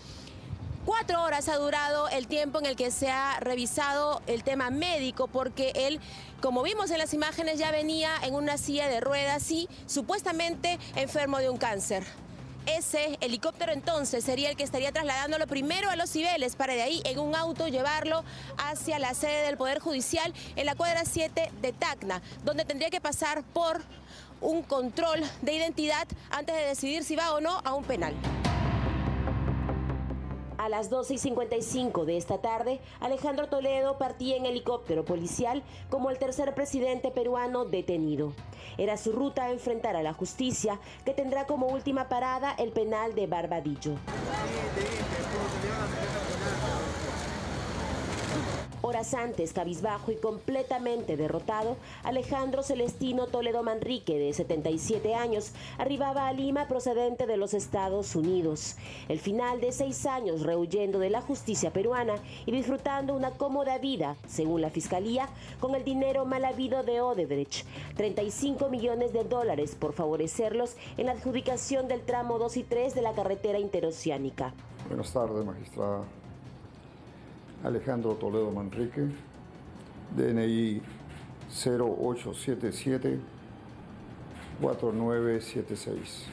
Cuatro horas ha durado el tiempo en el que se ha revisado el tema médico porque él, como vimos en las imágenes, ya venía en una silla de ruedas y supuestamente enfermo de un cáncer. Ese helicóptero entonces sería el que estaría trasladándolo primero a los Cibeles para de ahí en un auto llevarlo hacia la sede del Poder Judicial en la cuadra 7 de Tacna, donde tendría que pasar por un control de identidad antes de decidir si va o no a un penal. A las 12 y 55 de esta tarde, Alejandro Toledo partía en helicóptero policial como el tercer presidente peruano detenido. Era su ruta a enfrentar a la justicia, que tendrá como última parada el penal de Barbadillo. Horas antes, cabizbajo y completamente derrotado, Alejandro Celestino Toledo Manrique, de 77 años, arribaba a Lima procedente de los Estados Unidos. El final de seis años rehuyendo de la justicia peruana y disfrutando una cómoda vida, según la fiscalía, con el dinero mal habido de Odebrecht, 35 millones de dólares por favorecerlos en la adjudicación del tramo 2 y 3 de la carretera interoceánica. Buenas tardes, magistrada. Alejandro Toledo Manrique, DNI 0877 4976.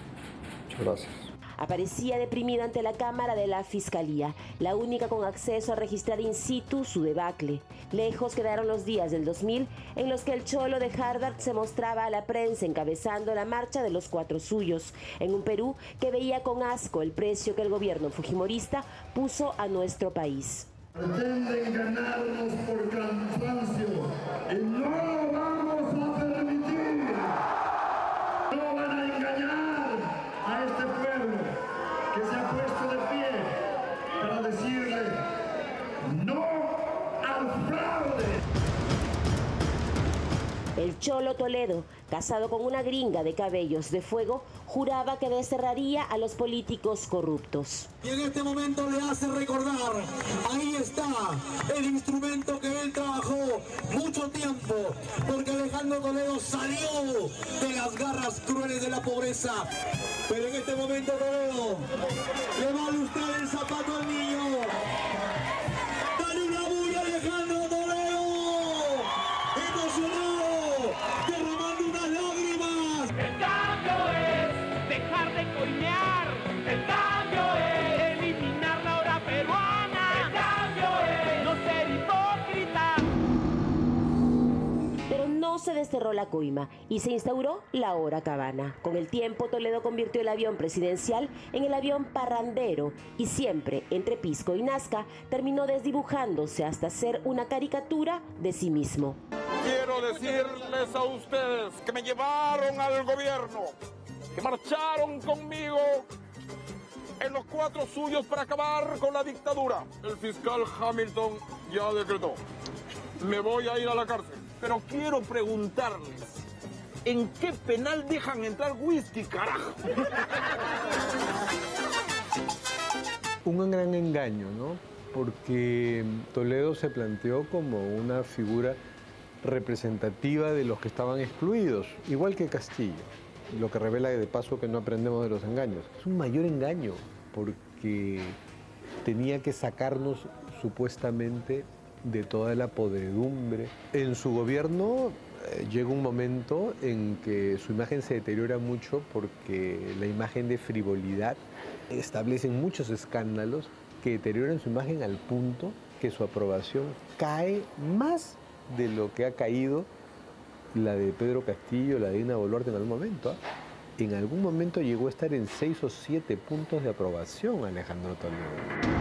Muchas gracias. Aparecía deprimido ante la cámara de la fiscalía, la única con acceso a registrar in situ su debacle. Lejos quedaron los días del 2000 en los que el cholo de Harvard se mostraba a la prensa encabezando la marcha de los cuatro suyos, en un Perú que veía con asco el precio que el gobierno fujimorista puso a nuestro país. Pretenden ganarnos por cansancio y no lo vamos a permitir. No van a engañar a este pueblo que se ha puesto de pie para decirle no al fraude. El Cholo Toledo, casado con una gringa de cabellos de fuego, juraba que desterraría a los políticos corruptos. Y en este momento le hace recordar, ahí está el instrumento que él trabajó mucho tiempo, porque Alejandro Toledo salió de las garras crueles de la pobreza. Pero en este momento Toledo, le va a lustrar el zapato desterró la coima y se instauró la hora cabana. Con el tiempo, Toledo convirtió el avión presidencial en el avión parrandero y siempre, entre Pisco y Nazca, terminó desdibujándose hasta ser una caricatura de sí mismo. Quiero decirles a ustedes que me llevaron al gobierno, que marcharon conmigo en los cuatro suyos para acabar con la dictadura. El fiscal Hamilton ya decretó. Me voy a ir a la cárcel. Pero quiero preguntarles, ¿en qué penal dejan entrar whisky, carajo? Un gran engaño, ¿no? Porque Toledo se planteó como una figura representativa de los que estaban excluidos, igual que Castillo, lo que revela de paso que no aprendemos de los engaños. Es un mayor engaño porque tenía que sacarnos supuestamente de toda la podredumbre. En su gobierno eh, llega un momento en que su imagen se deteriora mucho porque la imagen de frivolidad establecen muchos escándalos que deterioran su imagen al punto que su aprobación cae más de lo que ha caído la de Pedro Castillo, la de Dina Boluarte en algún momento. ¿ah? En algún momento llegó a estar en seis o siete puntos de aprobación Alejandro Toledo.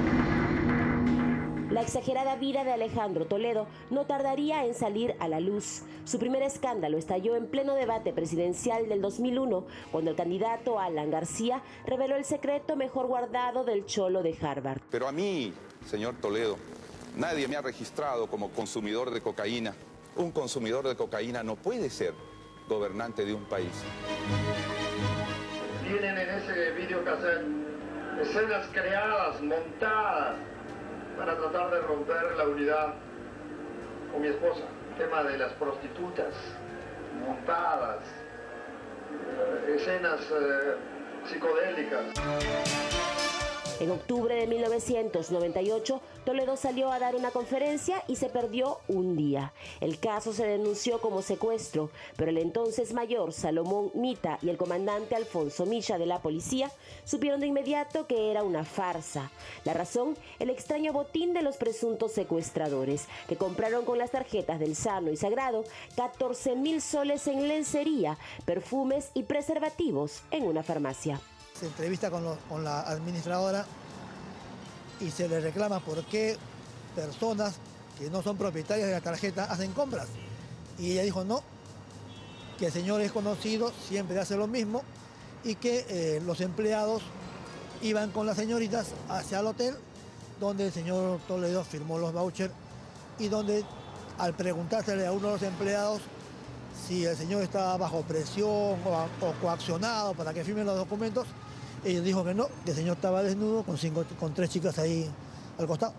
La exagerada vida de Alejandro Toledo no tardaría en salir a la luz. Su primer escándalo estalló en pleno debate presidencial del 2001, cuando el candidato Alan García reveló el secreto mejor guardado del cholo de Harvard. Pero a mí, señor Toledo, nadie me ha registrado como consumidor de cocaína. Un consumidor de cocaína no puede ser gobernante de un país. Tienen en ese videocassette escenas creadas, montadas, para tratar de romper la unidad con mi esposa. Tema de las prostitutas, montadas, eh, escenas eh, psicodélicas. En octubre de 1998, Toledo salió a dar una conferencia y se perdió un día. El caso se denunció como secuestro, pero el entonces mayor Salomón Mita y el comandante Alfonso Milla de la policía supieron de inmediato que era una farsa. La razón, el extraño botín de los presuntos secuestradores, que compraron con las tarjetas del Sano y Sagrado 14 mil soles en lencería, perfumes y preservativos en una farmacia. Se entrevista con, la administradora y se le reclama por qué personas que no son propietarias de la tarjeta hacen compras. Y ella dijo no, que el señor es conocido, siempre hace lo mismo y que eh, los empleados iban con las señoritas hacia el hotel donde el señor Toledo firmó los vouchers y donde al preguntársele a uno de los empleados si el señor estaba bajo presión o, o coaccionado para que firme los documentos, ella dijo que no, que el señor estaba desnudo con, cinco, con tres chicas ahí al costado.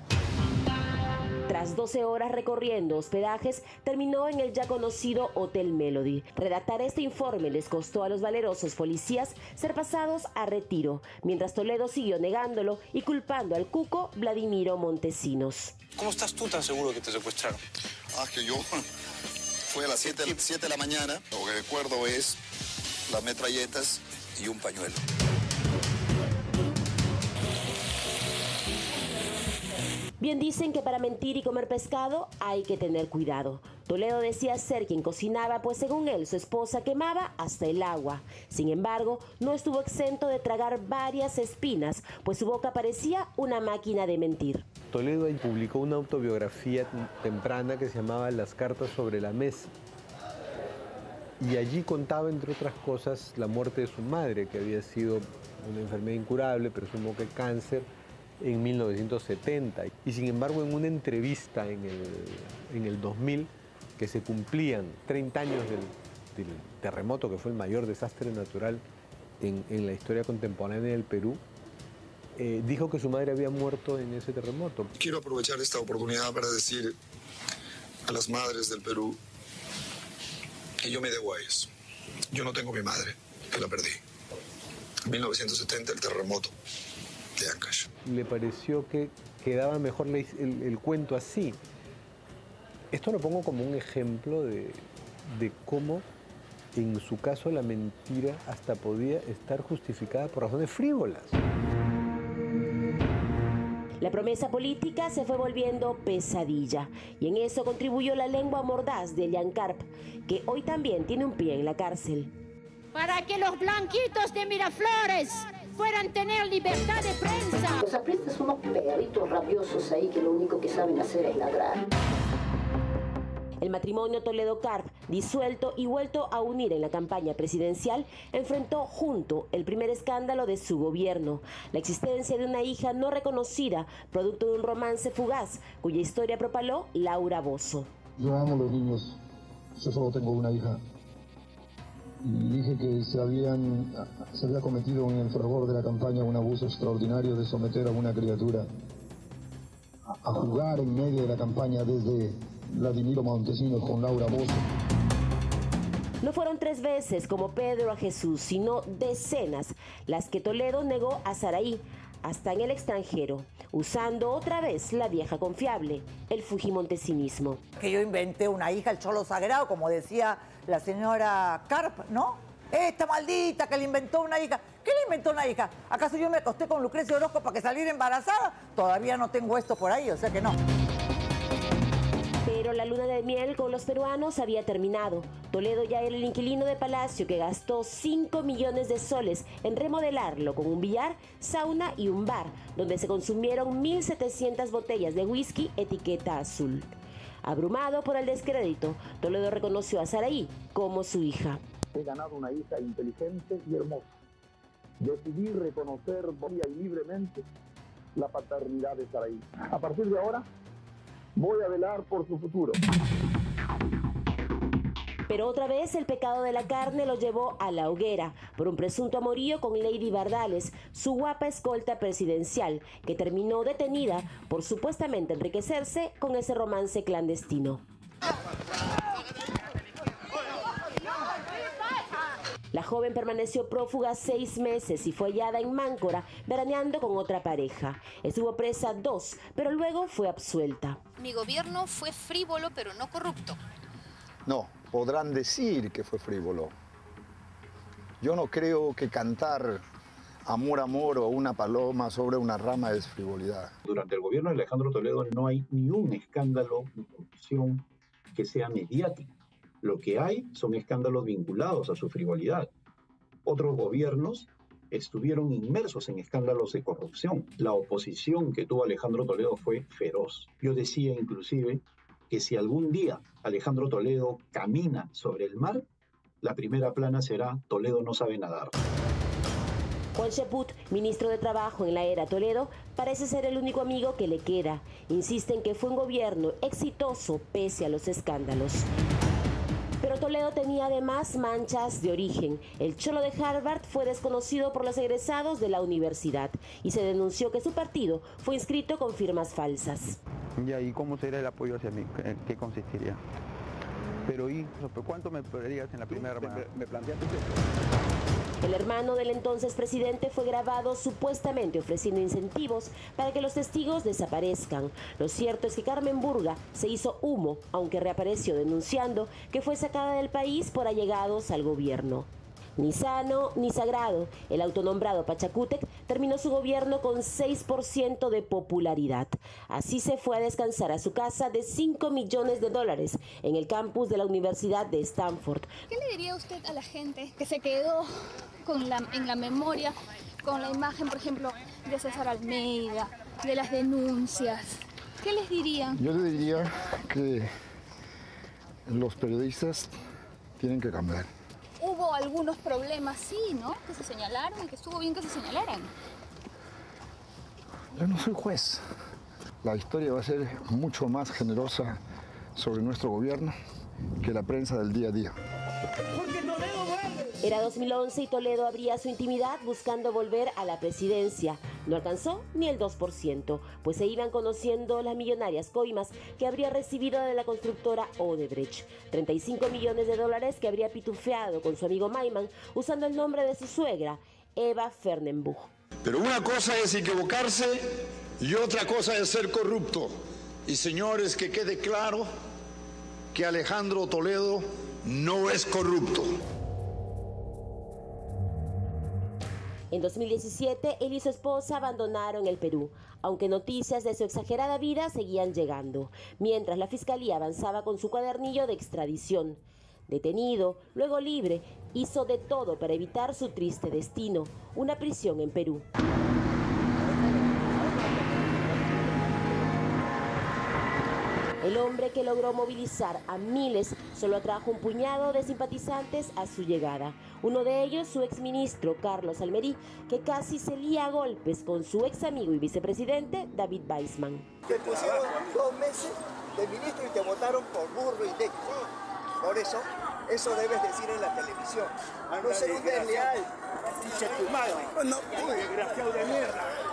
Tras 12 horas recorriendo hospedajes, terminó en el ya conocido Hotel Melody. Redactar este informe les costó a los valerosos policías ser pasados a retiro, mientras Toledo siguió negándolo y culpando al cuco Vladimiro Montesinos. ¿Cómo estás tú tan seguro que te secuestraron? Ah, que yo [LAUGHS] fue a las 7 de la mañana. Lo que recuerdo es las metralletas y un pañuelo. Bien dicen que para mentir y comer pescado hay que tener cuidado. Toledo decía ser quien cocinaba, pues según él su esposa quemaba hasta el agua. Sin embargo, no estuvo exento de tragar varias espinas, pues su boca parecía una máquina de mentir. Toledo publicó una autobiografía temprana que se llamaba Las cartas sobre la mesa. Y allí contaba, entre otras cosas, la muerte de su madre, que había sido una enfermedad incurable, presumo que cáncer, en 1970. Y sin embargo, en una entrevista en el, en el 2000, que se cumplían 30 años del, del terremoto, que fue el mayor desastre natural en, en la historia contemporánea del Perú, eh, dijo que su madre había muerto en ese terremoto. Quiero aprovechar esta oportunidad para decir a las madres del Perú que yo me debo a. Yo no tengo mi madre, que la perdí. En 1970 el terremoto. Le pareció que quedaba mejor el, el cuento así. Esto lo pongo como un ejemplo de, de cómo en su caso la mentira hasta podía estar justificada por razones frívolas. La promesa política se fue volviendo pesadilla y en eso contribuyó la lengua mordaz de Elian Carp, que hoy también tiene un pie en la cárcel. para que los blanquitos de Miraflores puedan tener libertad de prensa. Los apristas son unos perritos rabiosos ahí que lo único que saben hacer es ladrar. El matrimonio Toledo Carp, disuelto y vuelto a unir en la campaña presidencial, enfrentó junto el primer escándalo de su gobierno, la existencia de una hija no reconocida, producto de un romance fugaz, cuya historia propaló Laura Bozo. Yo amo los niños. Yo solo tengo una hija. Y dije que se, habían, se había cometido en el fervor de la campaña un abuso extraordinario de someter a una criatura a, a jugar en medio de la campaña desde Vladimiro Montesinos con Laura Bozo. No fueron tres veces como Pedro a Jesús, sino decenas las que Toledo negó a Saraí, hasta en el extranjero, usando otra vez la vieja confiable, el fujimontesinismo. que yo inventé una hija, el cholo sagrado, como decía la señora Carp, ¿no? Esta maldita que le inventó una hija. ¿Qué le inventó una hija? ¿Acaso yo me acosté con Lucrecia Orozco para que saliera embarazada? Todavía no tengo esto por ahí, o sea que no. Pero la luna de miel con los peruanos había terminado. Toledo ya era el inquilino de Palacio que gastó 5 millones de soles en remodelarlo con un billar, sauna y un bar, donde se consumieron 1.700 botellas de whisky etiqueta azul. Abrumado por el descrédito, Toledo reconoció a Saraí como su hija. He ganado una hija inteligente y hermosa. Decidí reconocer voluntaria y libremente la paternidad de Saraí. A partir de ahora, voy a velar por su futuro. Pero otra vez el pecado de la carne lo llevó a la hoguera por un presunto amorío con Lady Bardales, su guapa escolta presidencial, que terminó detenida por supuestamente enriquecerse con ese romance clandestino. La joven permaneció prófuga seis meses y fue hallada en Máncora, veraneando con otra pareja. Estuvo presa dos, pero luego fue absuelta. Mi gobierno fue frívolo, pero no corrupto. No, podrán decir que fue frívolo. Yo no creo que cantar amor, amor o una paloma sobre una rama es frivolidad. Durante el gobierno de Alejandro Toledo no hay ni un escándalo de corrupción que sea mediático. Lo que hay son escándalos vinculados a su frivolidad. Otros gobiernos estuvieron inmersos en escándalos de corrupción. La oposición que tuvo Alejandro Toledo fue feroz. Yo decía inclusive que si algún día Alejandro Toledo camina sobre el mar, la primera plana será Toledo no sabe nadar. Juan Cheput, ministro de Trabajo en la era Toledo, parece ser el único amigo que le queda. Insiste en que fue un gobierno exitoso pese a los escándalos. Pero Toledo tenía además manchas de origen. El cholo de Harvard fue desconocido por los egresados de la universidad y se denunció que su partido fue inscrito con firmas falsas. ¿Y ahí cómo sería el apoyo hacia mí? ¿En qué consistiría? Pero ¿y cuánto me perderías en la primera me, me planteaste el hermano del entonces presidente fue grabado supuestamente ofreciendo incentivos para que los testigos desaparezcan. Lo cierto es que Carmen Burga se hizo humo, aunque reapareció denunciando que fue sacada del país por allegados al gobierno. Ni sano ni sagrado, el autonombrado Pachacútec terminó su gobierno con 6% de popularidad. Así se fue a descansar a su casa de 5 millones de dólares en el campus de la Universidad de Stanford. ¿Qué le diría usted a la gente que se quedó con la, en la memoria con la imagen, por ejemplo, de César Almeida, de las denuncias? ¿Qué les dirían? Yo le diría que los periodistas tienen que cambiar hubo algunos problemas, sí, ¿no? Que se señalaron y que estuvo bien que se señalaran. Yo no soy juez. La historia va a ser mucho más generosa sobre nuestro gobierno que la prensa del día a día. Era 2011 y Toledo abría su intimidad buscando volver a la presidencia. No alcanzó ni el 2%, pues se iban conociendo las millonarias coimas que habría recibido de la constructora Odebrecht. 35 millones de dólares que habría pitufeado con su amigo Maiman usando el nombre de su suegra, Eva Fernenbuch. Pero una cosa es equivocarse y otra cosa es ser corrupto. Y señores, que quede claro que Alejandro Toledo no es corrupto. En 2017, él y su esposa abandonaron el Perú, aunque noticias de su exagerada vida seguían llegando, mientras la fiscalía avanzaba con su cuadernillo de extradición. Detenido, luego libre, hizo de todo para evitar su triste destino, una prisión en Perú. El hombre que logró movilizar a miles solo atrajo un puñado de simpatizantes a su llegada. Uno de ellos, su exministro Carlos Almerí, que casi se lía a golpes con su ex amigo y vicepresidente David Weissman. Te pusieron dos meses de ministro y te votaron por burro y de... Por eso, eso debes decir en la televisión. No ser un desleal. Dice tu madre. No, desgraciado de mierda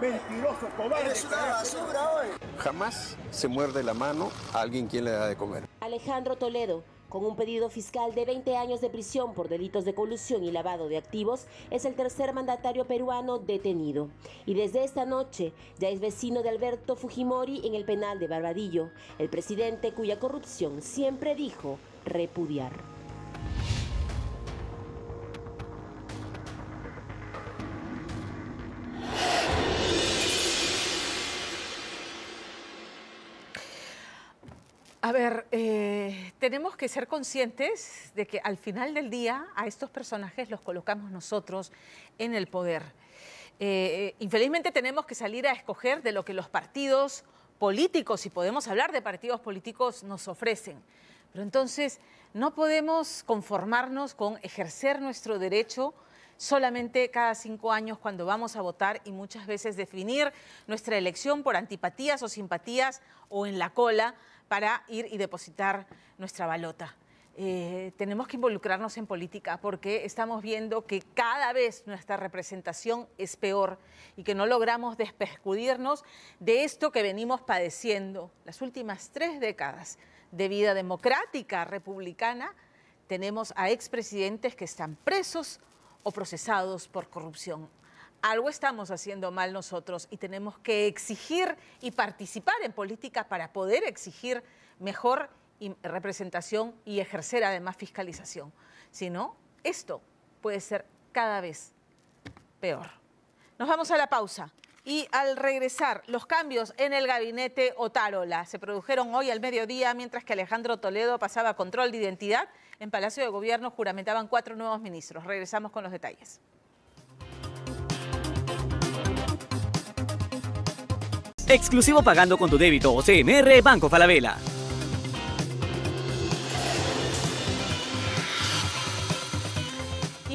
mentiroso, cobarde. Eres una basura hoy. Jamás se muerde la mano a alguien quien le da de comer. Alejandro Toledo, con un pedido fiscal de 20 años de prisión por delitos de colusión y lavado de activos, es el tercer mandatario peruano detenido. Y desde esta noche ya es vecino de Alberto Fujimori en el penal de Barbadillo, el presidente cuya corrupción siempre dijo repudiar. A ver, eh, tenemos que ser conscientes de que al final del día a estos personajes los colocamos nosotros en el poder. Eh, infelizmente tenemos que salir a escoger de lo que los partidos políticos, y podemos hablar de partidos políticos, nos ofrecen. Pero entonces no podemos conformarnos con ejercer nuestro derecho solamente cada cinco años cuando vamos a votar y muchas veces definir nuestra elección por antipatías o simpatías o en la cola para ir y depositar nuestra balota. Eh, tenemos que involucrarnos en política porque estamos viendo que cada vez nuestra representación es peor y que no logramos despercudirnos de esto que venimos padeciendo las últimas tres décadas de vida democrática republicana tenemos a expresidentes que están presos o procesados por corrupción. Algo estamos haciendo mal nosotros y tenemos que exigir y participar en política para poder exigir mejor representación y ejercer además fiscalización. Si no, esto puede ser cada vez peor. Nos vamos a la pausa. Y al regresar, los cambios en el gabinete Otárola se produjeron hoy al mediodía, mientras que Alejandro Toledo pasaba control de identidad. En Palacio de Gobierno juramentaban cuatro nuevos ministros. Regresamos con los detalles. Exclusivo pagando con tu débito o CMR Banco Falabella.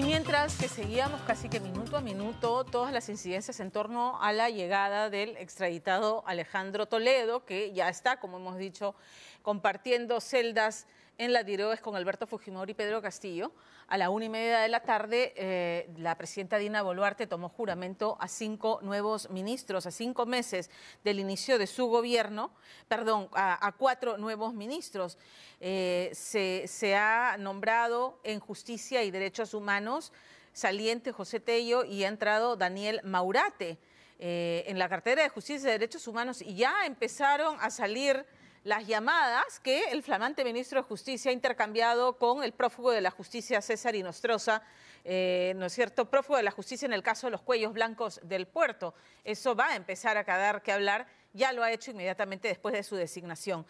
mientras que seguíamos casi que minuto a minuto todas las incidencias en torno a la llegada del extraditado Alejandro Toledo, que ya está, como hemos dicho, compartiendo celdas en la Diroes con Alberto Fujimori y Pedro Castillo. A la una y media de la tarde, eh, la presidenta Dina Boluarte tomó juramento a cinco nuevos ministros, a cinco meses del inicio de su gobierno, perdón, a, cuatro nuevos ministros. Eh, se, se ha nombrado en Justicia y Derechos Humanos saliente José Tello y ha entrado Daniel Maurate. Eh, en la cartera de Justicia y Derechos Humanos y ya empezaron a salir las llamadas que el flamante ministro de Justicia ha intercambiado con el prófugo de la justicia César Inostroza, eh, ¿no es cierto? Prófugo de la justicia en el caso de los cuellos blancos del puerto. Eso va a empezar a quedar que hablar ya lo ha hecho inmediatamente después de su designación.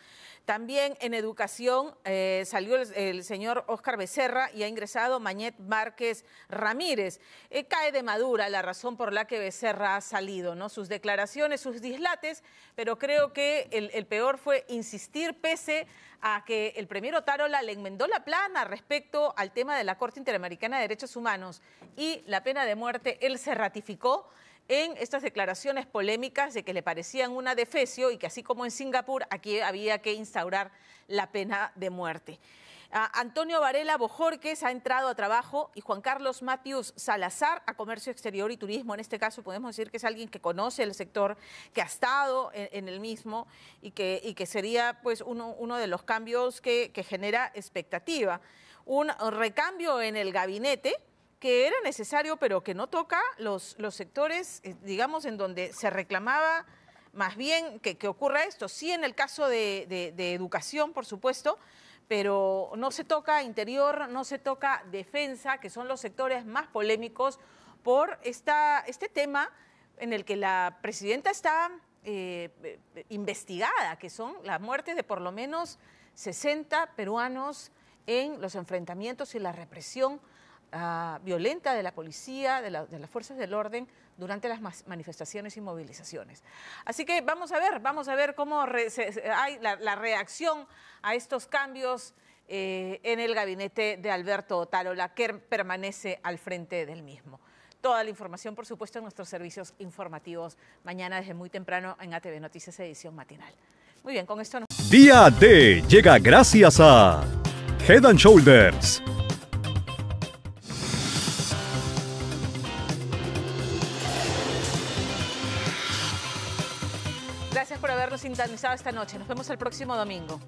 También en educación eh, salió el, señor Óscar Becerra y ha ingresado Mañet Márquez Ramírez. Eh, cae de madura la razón por la que Becerra ha salido, ¿no? Sus declaraciones, sus dislates, pero creo que el, peor fue insistir pese a que el premier Otárola le enmendó la plana respecto al tema de la Corte Interamericana de Derechos Humanos y la pena de muerte, él se ratificó en estas declaraciones polémicas de que le parecían una defecio y que así como en Singapur, aquí había que instaurar la pena de muerte. Antonio Varela Bojorques ha entrado a trabajo y Juan Carlos Matius Salazar a Comercio Exterior y Turismo. En este caso podemos decir que es alguien que conoce el sector, que ha estado en, el mismo y que, y que sería pues uno, uno de los cambios que, que genera expectativa. Un recambio en el gabinete, que era necesario, pero que no toca los, los sectores, eh, digamos, en donde se reclamaba más bien que, ocurra esto. Sí en el caso de, educación, por supuesto, pero no se toca interior, no se toca defensa, que son los sectores más polémicos por esta, este tema en el que la presidenta está eh, investigada, que son las muertes de por lo menos 60 peruanos en los enfrentamientos y la represión Ah, violenta de la policía, de, las fuerzas del orden durante las manifestaciones y movilizaciones. Así que vamos a ver, vamos a ver cómo hay la, reacción a estos cambios eh, en el gabinete de Alberto Tarola, que permanece al frente del mismo. Toda la información, por supuesto, en nuestros servicios informativos mañana desde muy temprano en ATV Noticias Edición Matinal. Muy bien, con esto nos... Día D llega gracias a Head and Shoulders sintonizado esta noche. Nos vemos el próximo domingo.